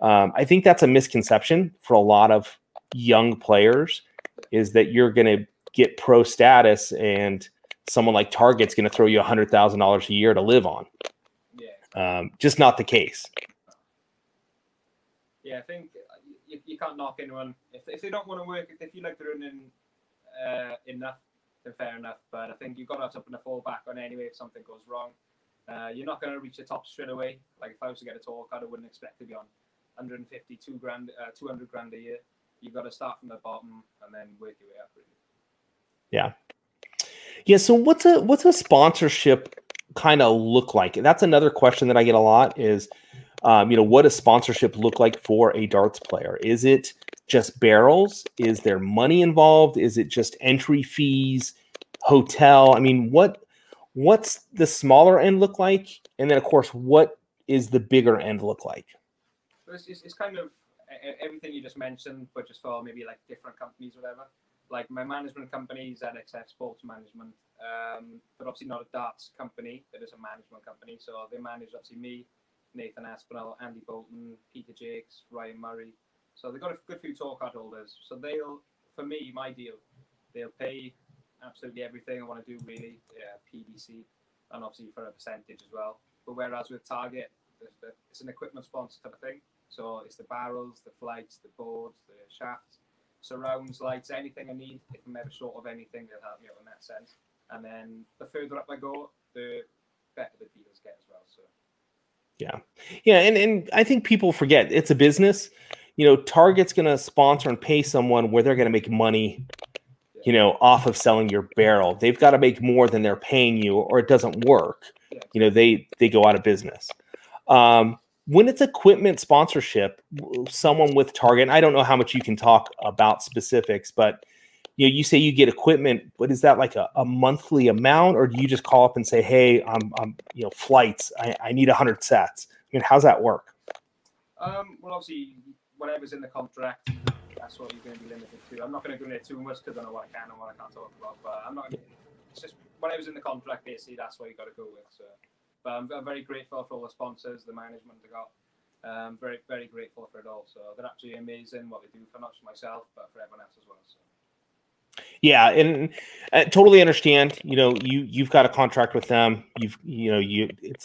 Um, I think that's a misconception for a lot of young players is that you're going to get pro status and someone like Target's going to throw you a hundred thousand dollars a year to live on. Um, just not the case. Yeah, I think you, you can't knock anyone if, if they don't want to work. If they feel like they're earning uh, enough, then fair enough. But I think you've got to have something to fall back on anyway if something goes wrong. Uh, you're not going to reach the top straight away. Like if I was to get a card, I wouldn't expect to be on 152 grand, uh, 200 grand a year. You've got to start from the bottom and then work your way up. Really. Yeah. Yeah. So what's a what's a sponsorship kind of look like? That's another question that I get a lot is, um, you know, what does sponsorship look like for a darts player? Is it just barrels? Is there money involved? Is it just entry fees, hotel? I mean, what what's the smaller end look like? And then, of course, what is the bigger end look like? It's, it's, it's kind of everything you just mentioned, but just for maybe like different companies, whatever. Like my management company is ZXF Sports Management. Um, they're obviously not a darts company; it is a management company. So they manage obviously me, Nathan Aspinall, Andy Boulton, Peter Jacques, Ryan Murray. So they've got a good few tour card holders. So they'll, for me, my deal, they'll pay absolutely everything I want to do really, yeah, PDC, and obviously for a percentage as well. But whereas with Target, it's an equipment sponsor type of thing. So it's the barrels, the flights, the boards, the shafts, surrounds, lights, anything I need. If I'm ever short of anything, they'll help me out in that sense. And then the further up I go, the better the deals get as well. So yeah, yeah, and and I think people forget it's a business. You know, Target's going to sponsor and pay someone where they're going to make money. You know, off of selling your barrel, they've got to make more than they're paying you, or it doesn't work. You know, they they go out of business. Um, when it's equipment sponsorship, someone with Target, I don't know how much you can talk about specifics, but you know, you say you get equipment, but is that like a, a monthly amount, or do you just call up and say, "Hey, I'm, I'm you know, flights, I, I need hundred sets." I mean, how's that work? Um, well, obviously, whatever's in the contract, that's what you're going to be limited to. I'm not going to go into too much because I know what I can and what I can't talk about, but I'm not. It's just when I was in the contract, basically, that's what you got to go with. So, but I'm, I'm very grateful for all the sponsors, the management I got. Um, very, very grateful for it all. So they're absolutely amazing what they do for not just myself, but for everyone else as well. So. Yeah, and I totally understand. You know, you you've got a contract with them. You've you know you it's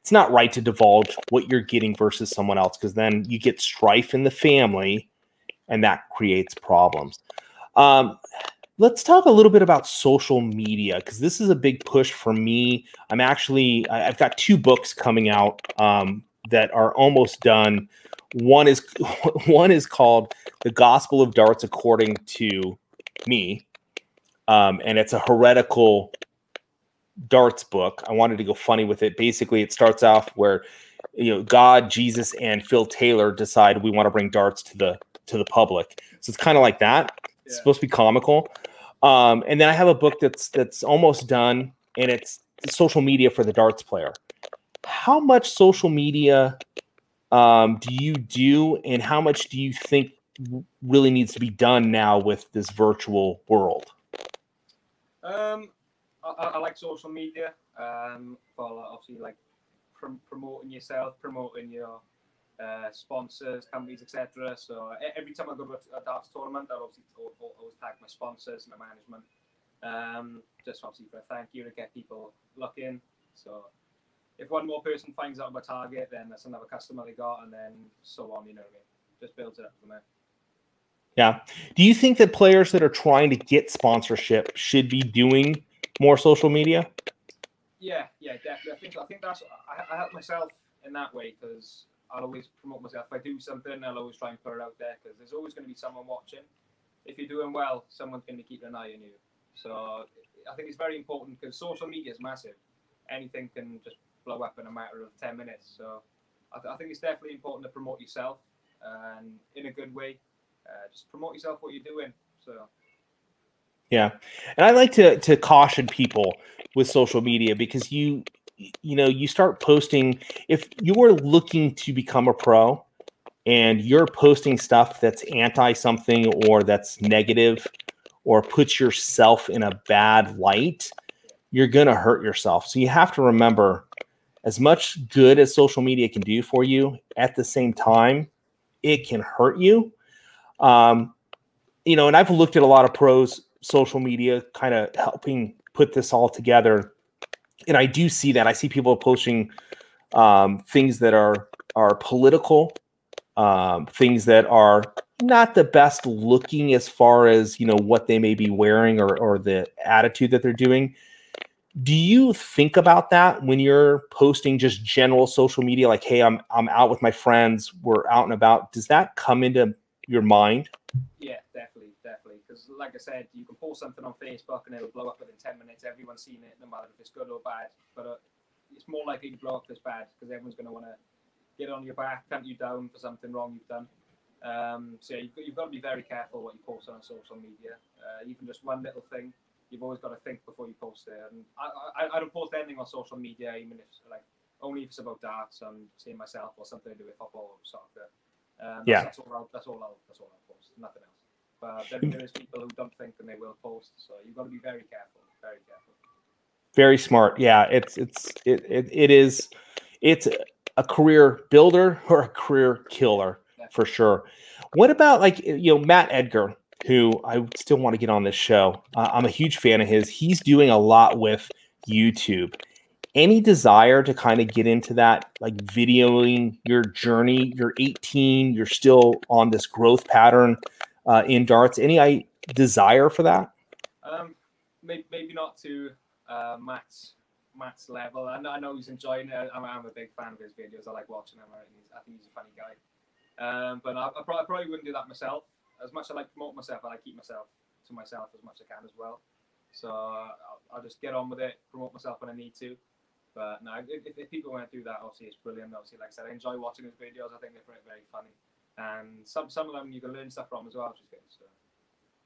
it's not right to divulge what you're getting versus someone else because then you get strife in the family, and that creates problems. Um, let's talk a little bit about social media because this is a big push for me. I'm actually I've got two books coming out um, that are almost done. One is [laughs] one is called The Gospel of Darts According to Me. Um, and it's a heretical darts book. I wanted to go funny with it. Basically, it starts off where you know God, Jesus, and Phil Taylor decide we want to bring darts to the to the public. So it's kind of like that. It's supposed to be comical. Um, and then I have a book that's that's almost done, and it's social media for the darts player. How much social media um, do you do, and how much do you think really needs to be done now with this virtual world? Um, I, I like social media. Um, for obviously like prom- promoting yourself, promoting your uh, sponsors, companies, etc. So every time I go to a, darts tournament, I obviously always tag my sponsors, and my management, um, just obviously for a thank you to get people looking. So if one more person finds out my target, then that's another customer they got, and then so on. You know what I mean? Just builds it up from there. Yeah. Do you think that players that are trying to get sponsorship should be doing more social media? Yeah, yeah, definitely. I think I think that's I, I help myself in that way because I'll always promote myself. If I do something, I'll always try and put it out there because there's always going to be someone watching. If you're doing well, someone's going to keep an eye on you. So I think it's very important because social media is massive. Anything can just blow up in a matter of 10 minutes. So I, th- I think it's definitely important to promote yourself and in a good way. Uh, just promote yourself, what you're doing. So yeah. And I like to to caution people with social media because you you know, you start posting if you are looking to become a pro and you're posting stuff that's anti something or that's negative or puts yourself in a bad light, you're going to hurt yourself. So you have to remember as much good as social media can do for you, at the same time, it can hurt you. Um, you know, and I've looked at a lot of pros social media kind of helping put this all together. And I do see that. I see people posting um, things that are are political, um, things that are not the best looking as far as you know what they may be wearing or or the attitude that they're doing. Do you think about that when you're posting just general social media, like, "Hey, I'm I'm out with my friends, we're out and about"? Does that come into your mind? Yeah, definitely. Because, like I said, you can post something on Facebook and it'll blow up within 10 minutes. Everyone's seen it, no matter if it's good or bad. But uh, it's more likely to blow up if it's bad because everyone's going to want to get on your back, hunt you down for something wrong you've done. Um, so you've got, you've got to be very careful what you post on social media. Uh, even just one little thing, you've always got to think before you post it. And I, I, I don't post anything on social media, even if like only if it's about darts. I'm seeing myself or something to do with football or soccer. Um, yeah, that's, all. I'll, that's all. I'll, that's all I'll post. Nothing else. But then there is people who don't think and they will post. So you've got to be very careful. Very careful. Very smart. Yeah, it's it's it it, it is it's a career builder or a career killer for sure. What about like you know Matt Edgar, who I still want to get on this show. Uh, I'm a huge fan of his. He's doing a lot with YouTube any desire to kind of get into that like videoing your journey you're 18 you're still on this growth pattern uh, in darts. Any I, desire for that? Um, maybe, maybe not to uh, matt's matt's level. I know, I know he's enjoying it. I'm, I'm, a big fan of his videos. I like watching him. I think he's a funny guy. Um, but I, I, probably, I, probably, wouldn't do that myself. As much as i like promote myself i like keep myself to myself as much as i can as well. So I'll, I'll just get on with it promote myself when i need to. But no, if, if people want to do that, obviously it's brilliant. Obviously, like I said, I enjoy watching his videos. I think they're very, very funny, and some some of them you can learn stuff from as well, which is good. So.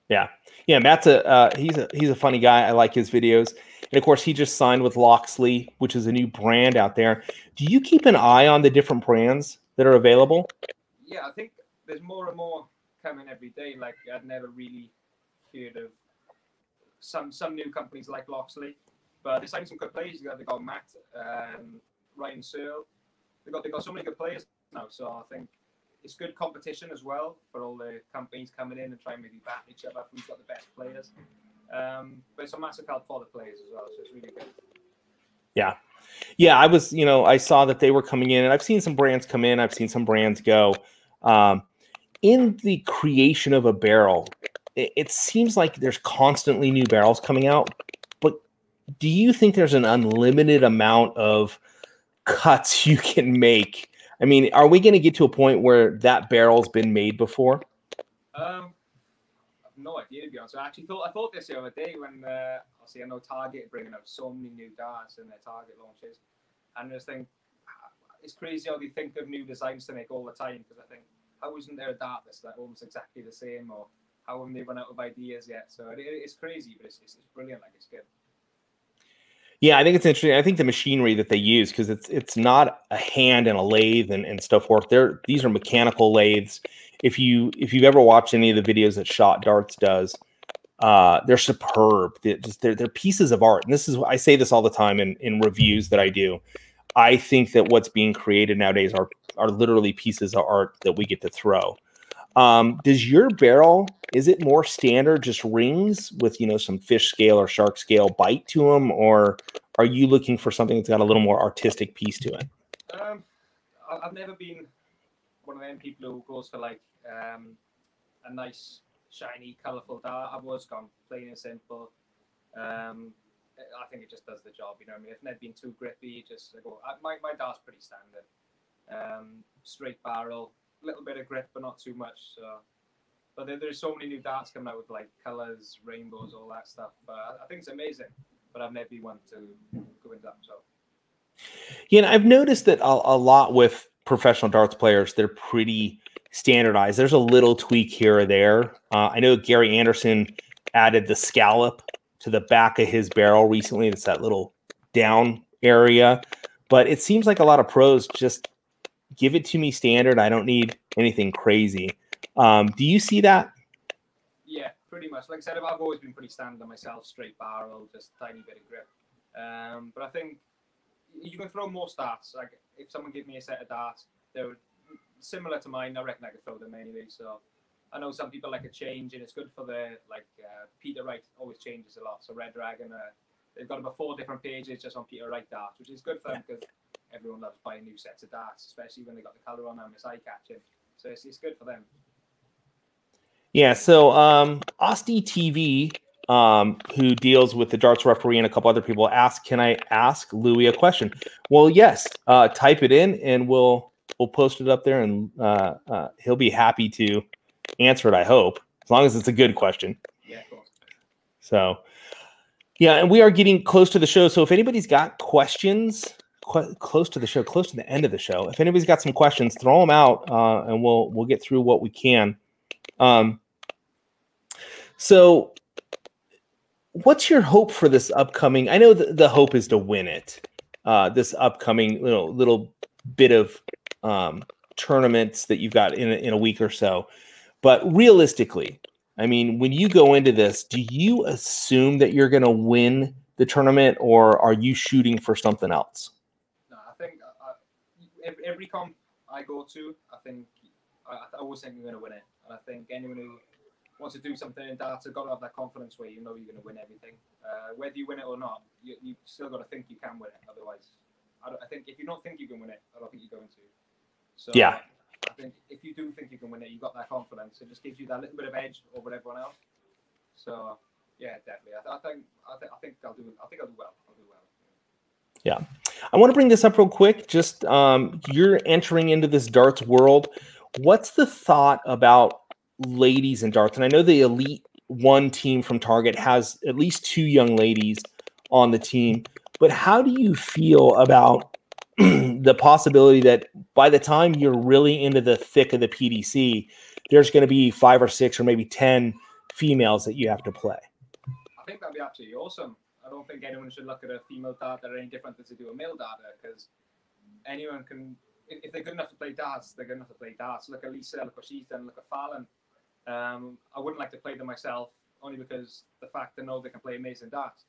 Yeah, yeah. Matt's a uh, he's a he's a funny guy. I like his videos, and of course, he just signed with Loxley, which is a new brand out there. Do you keep an eye on the different brands that are available? Yeah, I think there's more and more coming every day. Like I'd never really heard of some some new companies like Loxley. But they signed some good players. They got, they got Matt, um, Ryan Searle. They got they got so many good players now. So I think it's good competition as well for all the companies coming in and trying to maybe bat each other who's got the best players. Um, but it's a massive help for the players as well. So it's really good. Yeah. Yeah, I was, you know, I saw that they were coming in, and I've seen some brands come in, I've seen some brands go. Um, in the creation of a barrel, it, it seems like there's constantly new barrels coming out, but do you think there's an unlimited amount of cuts [laughs] you can make? I mean, are we going to get to a point where that barrel's been made before? Um, no idea to be honest. I actually thought I thought this the other day when uh, see I know Target bringing out so many new darts in their Target launches, and I just think it's crazy how they think of new designs to make all the time. Because I think how isn't there a dart that's like almost exactly the same, or how haven't they run out of ideas yet? So it, it's crazy, but it's, it's, it's brilliant. Like it's good. Yeah, I think it's interesting. I think the machinery that they use because it's it's not a hand and a lathe and, and stuff work. They're these are mechanical lathes. If you if you've ever watched any of the videos that Shot Darts does, uh, they're superb. They're, just, they're they're pieces of art. And this is I say this all the time in in reviews that I do. I think that what's being created nowadays are are literally pieces of art that we get to throw. Um, does your barrel is it more standard, just rings with you know some fish scale or shark scale bite to them, or are you looking for something that's got a little more artistic piece to it? Um, I've never been one of them people who goes for like um, a nice, shiny, colourful dart. I've always gone plain and simple. Um, I think it just does the job. You know, I mean, if had been too grippy, just go. My my dart's pretty standard. Um, straight barrel, a little bit of grip, but not too much. So, but there, there's so many new darts coming out with like colors, rainbows, all that stuff. But I, think it's amazing. But I've never been one to go into that. So. Yeah, and I've noticed that a, a lot with professional darts players, they're pretty standardized. There's a little tweak here or there. Uh, I know Gary Anderson added the scallop to the back of his barrel recently. It's that little down area, but it seems like a lot of pros just give it to me standard. I don't need anything crazy. Um, do you see that? Yeah, pretty much. Like I said, I've always been pretty standard myself, straight barrel, just tiny bit of grip. Um, but I think you can throw more starts. Like if someone gave me a set of darts, they're similar to mine. I reckon I could throw them anyway. So I know some people like a change, and it's good for the like uh, Peter Wright always changes a lot. So Red Dragon, uh, they've got about four different pages just on Peter Wright darts, which is good for them because everyone loves buying new sets of darts, especially when they got the color on them. It's eye catching, so it's, it's good for them. Yeah. So um, Osti TV, um, who deals with the darts referee and a couple other people, asked, "Can I ask Lewy a question?" Well, yes. Uh, type it in, and we'll we'll post it up there, and uh, uh, he'll be happy to answer it. I hope, as long as it's a good question. Yeah. So. Yeah, and we are getting close to the show. So if anybody's got questions, qu- close to the show, close to the end of the show. If anybody's got some questions, throw them out, uh, and we'll we'll get through what we can. Um, so, what's your hope for this upcoming? I know the, the hope is to win it. Uh, this upcoming little little bit of um, tournaments that you've got in a, in a week or so, but realistically, I mean, when you go into this, do you assume that you're going to win the tournament, or are you shooting for something else? every, every comp I go to, I think I, I always think you're going to win it. And I think anyone who wants to do something in darts have got to have that confidence where you know you're going to win everything. Uh, whether you win it or not, you, you still got to think you can win it. Otherwise, I, I, think if you don't think you can win it, I don't think you're going to. So yeah, I think if you do think you can win it, you've got that confidence. It just gives you that little bit of edge over everyone else. So yeah, definitely. I, I think I, th- I think I'll do. I think I'll do well. I'll do well. Yeah. I want to bring this up real quick. Just um, you're entering into this darts world. What's the thought about ladies in darts? And I know the elite one team from Target has at least two young ladies on the team. But how do you feel about [clears throat] the possibility that by the time you're really into the thick of the PDC, there's going to be five or six or maybe 10 females that you have to play? I think that'd be absolutely awesome. I don't think anyone should look at a female darter any different than to do a male darter because anyone can, if they're good enough to play darts, they're good enough to play darts. Look at Lisa, look what she's done, look at Fallon. Um, I wouldn't like to play them myself only because the fact they know they can play amazing darts.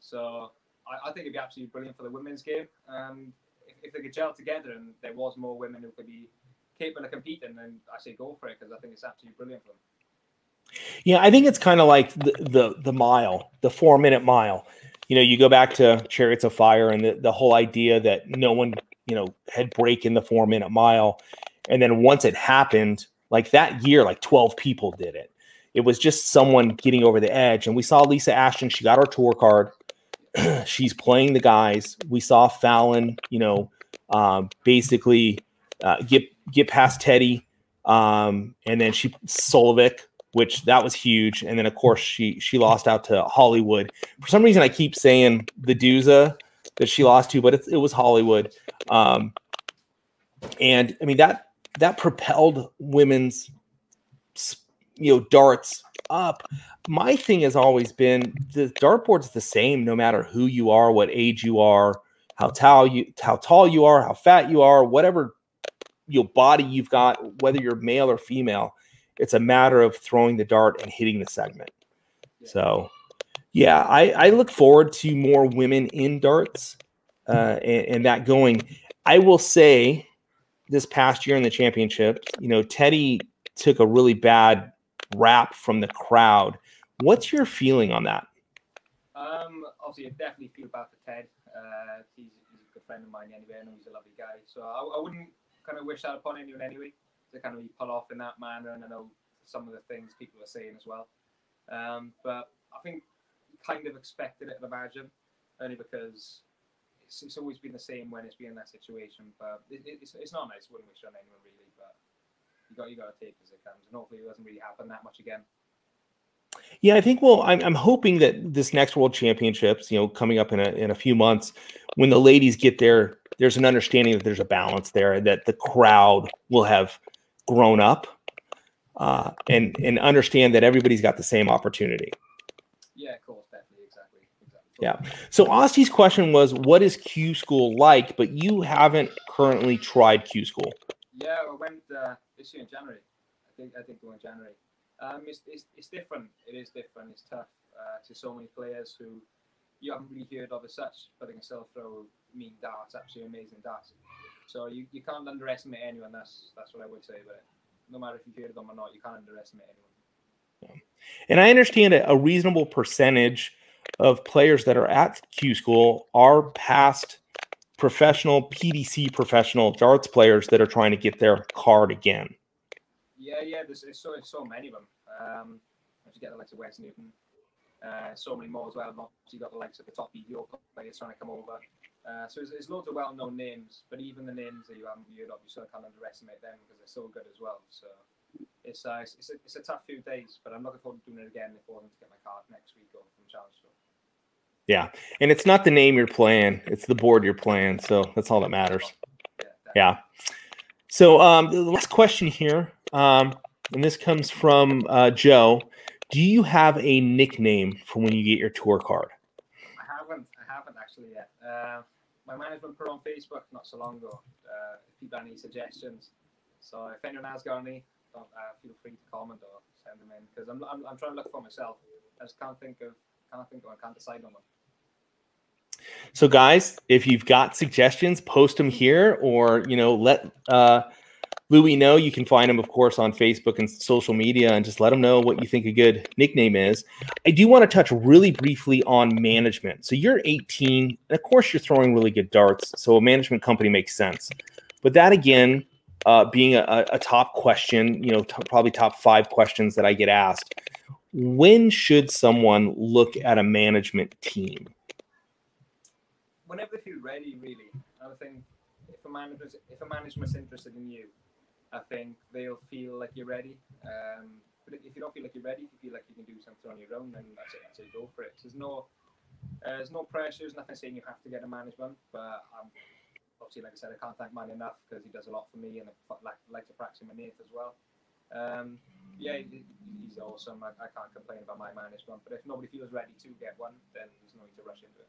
So I, I think it'd be absolutely brilliant for the women's game. If, if they could gel together and there was more women who could be capable of competing, then I say go for it because I think it's absolutely brilliant for them. Yeah, I think it's kind of like the, the, the mile, the four minute mile. You know, you go back to Chariots of Fire and the, the whole idea that no one, you know, had break in the four minute mile. And then once it happened, like that year, like 12 people did it. It was just someone getting over the edge. And we saw Lisa Ashton, she got her tour card. [clears throat] She's playing the guys. We saw Fallon, you know, um, basically uh, get get past Teddy Um, and then she Suljovic, which that was huge. And then of course she she lost out to Hollywood. For some reason, I keep saying the Duzza that she lost to, but it, it was Hollywood. Um, and I mean that that propelled women's you know darts up. My thing has always been the dartboard's the same no matter who you are, what age you are, how tall you how tall you are, how fat you are, whatever your body you've got, whether you're male or female. It's a matter of throwing the dart and hitting the segment. So, yeah, I, I look forward to more women in darts uh, and, and that going. I will say this past year in the championship, you know, Teddy took a really bad rap from the crowd. What's your feeling on that? Um, obviously, I definitely feel bad for Ted. Uh, he's, he's, a good friend of mine anyway, and he's a lovely guy. So I, I wouldn't kind of wish that upon anyone anyway to kind of pull off in that manner. And I know some of the things people are saying as well. Um, but I think kind of expected it, I'd imagine, only because it's, it's, always been the same when it's been that situation. But it, it's, it's not nice. Wouldn't wish on anyone really. But you got you got to take it as it comes, and hopefully it doesn't really happen that much again. Yeah, I think. Well, I'm, I'm hoping that this next World Championships, you know, coming up in a in a few months, when the ladies get there, there's an understanding that there's a balance there, that the crowd will have grown up, uh, and and understand that everybody's got the same opportunity. Yeah, of course, definitely, exactly, exactly. Yeah. So Osty's question was, "What is Q School like?" But you haven't currently tried Q School. Yeah, I went uh, this year in January. I think I think going January. Um, it's, it's, it's different. It is different. It's tough uh, to so many players who you haven't really heard of as such, but they can still throw mean darts, absolutely amazing darts. So you, you can't underestimate anyone. That's that's what I would say it. No matter if you've heard of them or not, you can't underestimate anyone. Yeah. And I understand a, a reasonable percentage of players that are at Q School are past professional PDC professional darts players that are trying to get their card again. Yeah, yeah. There's, there's so so many of them. Um, you get the likes of Wes Newton, uh, so many more as well. You got the likes of the top BDO players trying to come over. Uh, so there's, there's, loads of well-known names, but even the names that you haven't heard of, you sort of can't underestimate them because they're so good as well. So it's, uh, it's, it's, a, it's a tough few days, but I'm looking forward to doing it again if I want to get my card next week or from Challenge Yeah, and it's not the name you're playing; it's the board you're playing. So that's all that matters. Yeah. yeah. So um, the last question here, um, and this comes from uh, Joe. Do you have a nickname for when you get your tour card? I haven't. I haven't actually yet. Uh, my management put on Facebook not so long ago. Uh, if people have any suggestions, so if anyone has got any, uh, feel free to comment or send them in because I'm, I'm, I'm trying to look for myself. I just can't think of can't think of I can't decide on one. So, guys, if you've got suggestions, post them here, or you know, let uh, Lewy know. You can find him, of course, on Facebook and social media, and just let him know what you think a good nickname is. I do want to touch really briefly on management. So, you're 18, and of course, you're throwing really good darts. So, a management company makes sense. But that again, uh, being a, a, top question, you know, t- probably top five questions that I get asked. When should someone look at a management team? whenever feel ready, really. I think if a manager's if a management's interested in you, I think they'll feel like you're ready. Um, but if you don't feel like you're ready, if you feel like you can do something on your own, then that's it. That's it. Go for it. There's no uh, there's no pressure. There's nothing saying you have to get a management. But um, obviously, like I said, I can't thank Man enough because he does a lot for me, and I like, like to practice him Nath as well. Um, yeah, he's awesome. I, I can't complain about my management. But if nobody feels ready to get one, then there's no need to rush into it.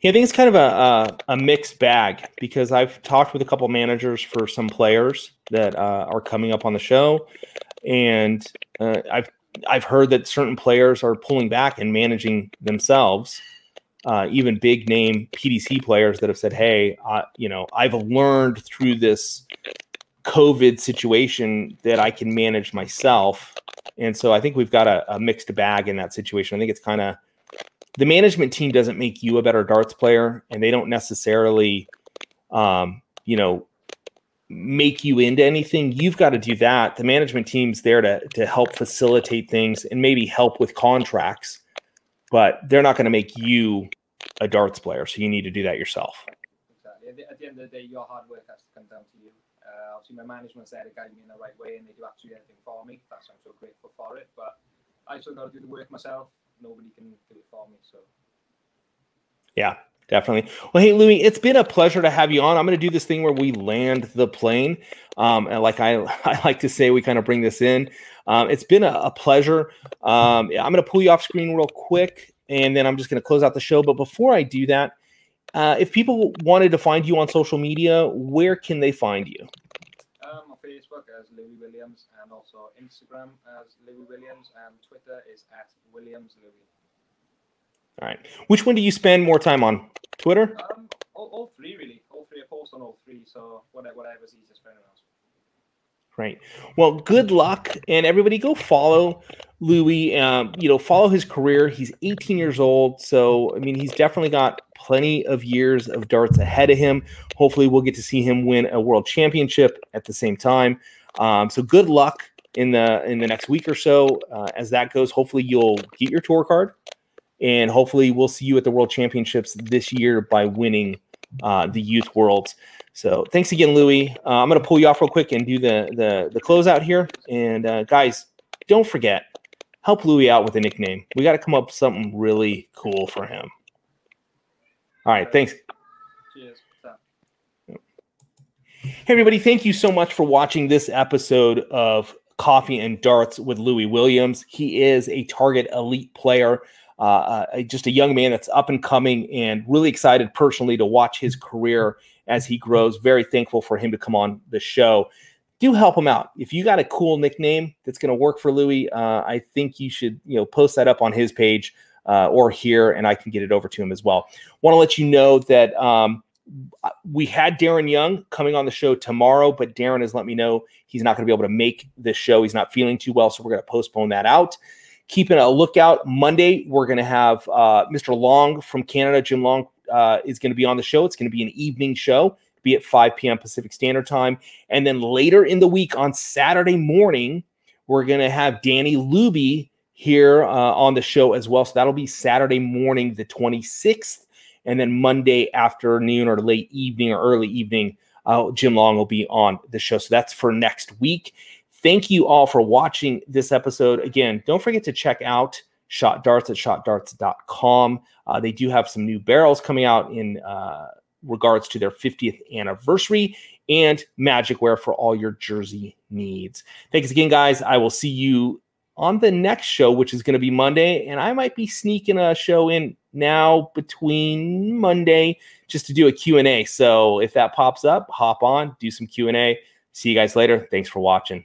Yeah, I think it's kind of a, a, a, mixed bag because I've talked with a couple managers for some players that uh, are coming up on the show, and uh, I've I've heard that certain players are pulling back and managing themselves. Uh, even big name PDC players that have said, "Hey, you know, I've learned through this COVID situation that I can manage myself." And so I think we've got a, a mixed bag in that situation. I think it's kind of the management team doesn't make you a better darts player, and they don't necessarily, um, you know, make you into anything. You've got to do that. The management team's there to to help facilitate things and maybe help with contracts, but they're not going to make you a darts player. So you need to do that yourself. Exactly. At the, at the, end of the day, your hard work has to come down to you. Uh, obviously, my management's there to guide me in the right way, and they do absolutely everything for me. That's why I'm so grateful for it. But I still got to do the work myself. Nobody can do it for me. So. Yeah, definitely. Well, hey, Lewy, it's been a pleasure to have you on. I'm going to do this thing where we land the plane. Um, and like I, [laughs] I like to say, we kind of bring this in. Um, it's been a, a pleasure. Um, I'm going to pull you off screen real quick, and then I'm just going to close out the show. But before I do that, uh, if people wanted to find you on social media, where can they find you? Um, on Facebook as Lewy Williams, and also Instagram as Lewy Williams, and Twitter is at Williams Lewy. All right. Which one do you spend more time on? Twitter? Um, all, all three really. All three. I post on all three. So whatever, whatever's easiest for anyone else. Right. Well, good luck, and everybody go follow Lewy. Um, you know, follow his career. He's 18 years old, so I mean, he's definitely got plenty of years of darts ahead of him. Hopefully, we'll get to see him win a world championship at the same time. Um, so, good luck in the in the next week or so uh, as that goes. Hopefully, you'll get your tour card, and hopefully, we'll see you at the world championships this year by winning uh, the youth worlds. So thanks again, Lewy. Uh, I'm going to pull you off real quick and do the the the closeout here. And uh, guys, don't forget, help Lewy out with a nickname. We got to come up with something really cool for him. All right, thanks. Cheers. Hey, everybody, thank you so much for watching this episode of Coffee and Darts with Lewy Williams. He is a Target Elite player, uh, uh, just a young man that's up and coming, and really excited personally to watch his career as he grows. Very thankful for him to come on the show. Do help him out. If you got a cool nickname that's going to work for Lewy, uh, I think you should you know post that up on his page uh, or here, and I can get it over to him as well. Want to let you know that um, we had Darren Young coming on the show tomorrow, but Darren has let me know he's not going to be able to make this show. He's not feeling too well, so we're going to postpone that out. Keeping a lookout Monday, we're going to have uh, Mr. Long from Canada, Jim Long, uh, is going to be on the show. It's going to be an evening show, be at 5 p.m. Pacific Standard Time. And then later in the week on Saturday morning, we're going to have Danny Lauby here uh, on the show as well. So that'll be Saturday morning, the 26th. And then Monday afternoon or late evening or early evening, uh, Jim Long will be on the show. So that's for next week. Thank you all for watching this episode. Again, don't forget to check out Shot Darts at shotdarts.com. Uh, they do have some new barrels coming out in uh, regards to their 50th anniversary and Magicwear for all your jersey needs. Thanks again, guys. I will see you on the next show, which is going to be Monday. And I might be sneaking a show in now between Monday just to do a Q&A. So if that pops up, hop on, do some Q&A. See you guys later. Thanks for watching.